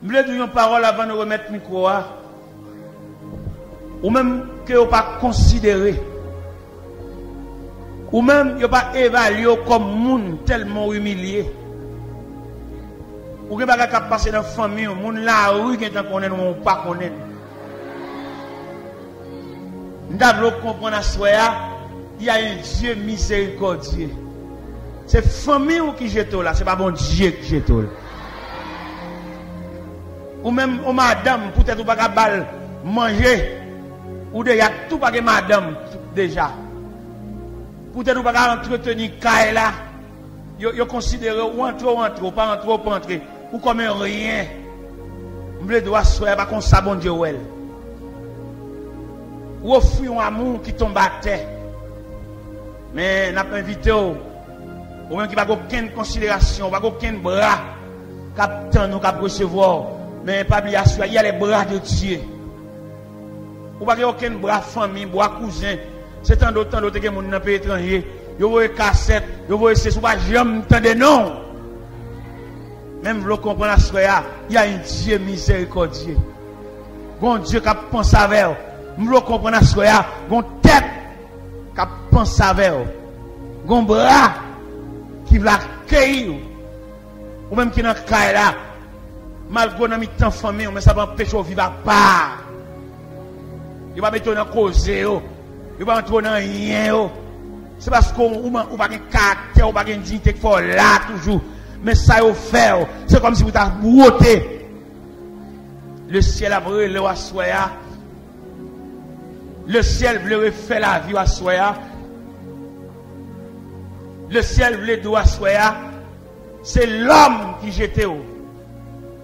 Je voulais dire une parole avant de remettre le micro. hein. Ou même que vous pas considéré. Ou même vous pas évalué comme monde tellement humilié. Ou que pas capable passer dans la famille, moun la rue qui est ou pas connaît. Nous devons comprendre à soi, il y a un Dieu miséricordieux. C'est famille qui jette là, c'est pas bon Dieu qui jette là. Ou même, ou madame, peut-être ou pas capable manger. Ou de, y a tout pas madame, déjà. Peut-être ou pas entretenir caille là. Yo, yo considère ou entre ou entre, ou pas entre ou pas entre. Ou comme rien. M'ble doit soyer pas comme ça bon Dieu ou elle. Ou offrir un amour qui tombe à terre. Mais n'a pas invité ou. Ou même qui n'a aucune considération, pas aucun bras. Captain nous cap recevoir. Mais pas sûr, il y a les bras de Dieu. Ou pa gen aucun bras famille, bras cousin. C'est tant d'autres tant d'autres que moun nan pays étranger. Yo voye cassette, yo voye c'est sou pas jamais entendre non. Même vous comprenez la il y a un Dieu miséricordieux. Gon Dieu qui pense avec vous. Vous comprenez la gon tête qui pense avec vous. Gon bras qui veut accueillir ou même qui n'a pas là. Malgré dans mi temps famille, mais ça va empêcher de vivre à part. Yo pa meton nan koze yo. Yo pa meton nan yen yo. Se basko ou pa gen karakter, ou pa gen dignite ki fò la toujou. Men sa yo fè yo. Se kom si wou ta wote. Le siel apre le waswaya. Le siel vle refè la vi waswaya. Le siel vle do waswaya. Se l'om ki jete yo.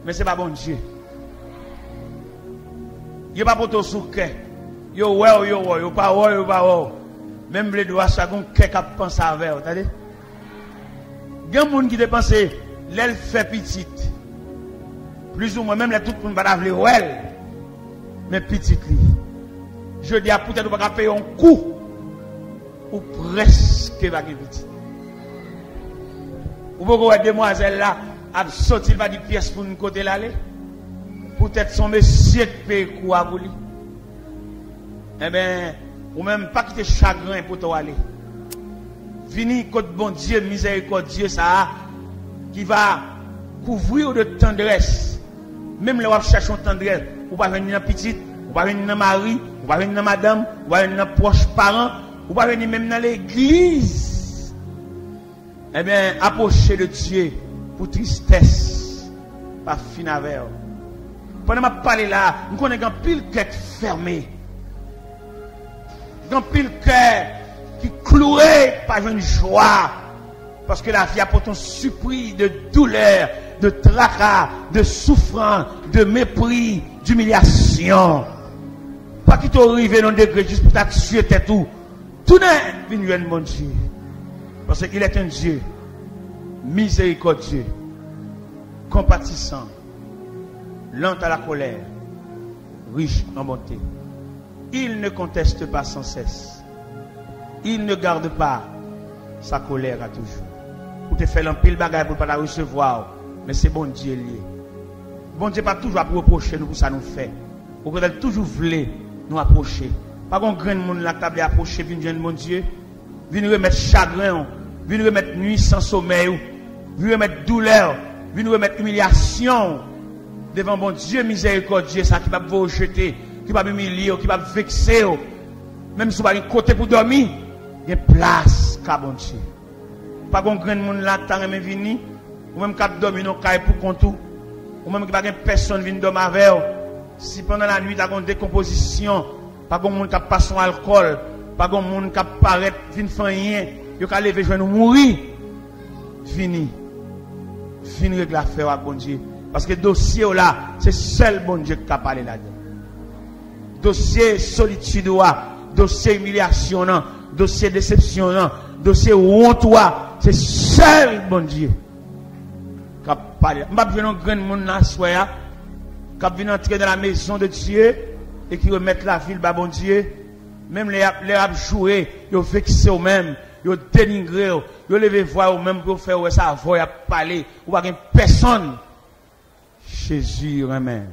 Men se pa bon diye. Yo pa poto souke. Yo wè ou yo wè, yo pa wè ou yo pa wè ou. Mèm blè dwa sa goun kek ap panse avè ou, tade? Gen moun ki te panse, lèl fè pitit. Plus ou mwen mèm lè tout pou mbadav lè wèl. Mè pitit li. Je di apoutè dwa baka pey an kou. Ou preske baka pitit. Ou pou wè demwazèl la, ap sotil va di piyes pou nou kote lalè. Pou tèt son mè siet pey kou avou li. Eh bien, ou même pas quitter chagrin pour toi aller. Vini, côté bon Dieu, miséricordieux, ça, qui va couvrir de tendresse même là, on cherche tendresse. Ou pas venir dans petite, ou pas venir dans mari, ou pas venir dans madame, ou pas venir dans proche parents, ou pas venir même dans l'église. Eh bien, approcher de Dieu pour tristesse, pas fin avec. Pendant que je parle là, nous connaissons un pile cœur fermé. Un pile cœur qui cloué par une joie. Parce que la vie a pourtant surpris de douleur de tracas, de souffrance, de mépris, d'humiliation. Pas qu'il t'arrive dans le degré juste pour t'actuer tout. Tout n'est venu mon Dieu. Parce qu'il est un Dieu miséricordieux, compatissant, lent à la colère, riche en bonté. Il ne conteste pas sans cesse. Il ne garde pas sa colère à toujours. Pour te faire un pile bagage pour ne pas la recevoir. Mais c'est bon Dieu lié. Bon Dieu pas toujours à reprocher nous pour ça nous fait. Au contraire, toujours voulait nous approcher. Pas qu'on grain de monde la table approcher, vient bon Dieu. Viens remettre chagrin, viens remettre nuit sans sommeil, viens remettre douleur, viens remettre humiliation devant bon Dieu miséricordieux, ça qui va vous jeter, qui va humilier, qui va vexer. Même si vous avez un côté pour dormir, il y a place, car bon Dieu. Pas qu'on grain de monde là, tant venir ou même cap dormir dans caille pour contou, ou même pas personne vient dormir avec si pendant la nuit tu as une décomposition, pas de monde qui passe son alcool, pas de monde qui paraît vient faire rien, yo ka lever joindre mourir. Fini. Fini règle l'affaire à bon Dieu parce que dossier là, c'est seul bon Dieu qui a parlé là-dedans. Dossier solitude dossier humiliation dossier déception dossier honte c'est seul bon Dieu qui parle. Je vais un grand monde qui vient entrer dans la maison de Dieu et qui remettent la ville de bon Dieu. Même les les joué, ils vexé eux même, ils dénigré, ils levé voix eux même pour faire ça, voix parler, ou pas personne. Jésus, Amen.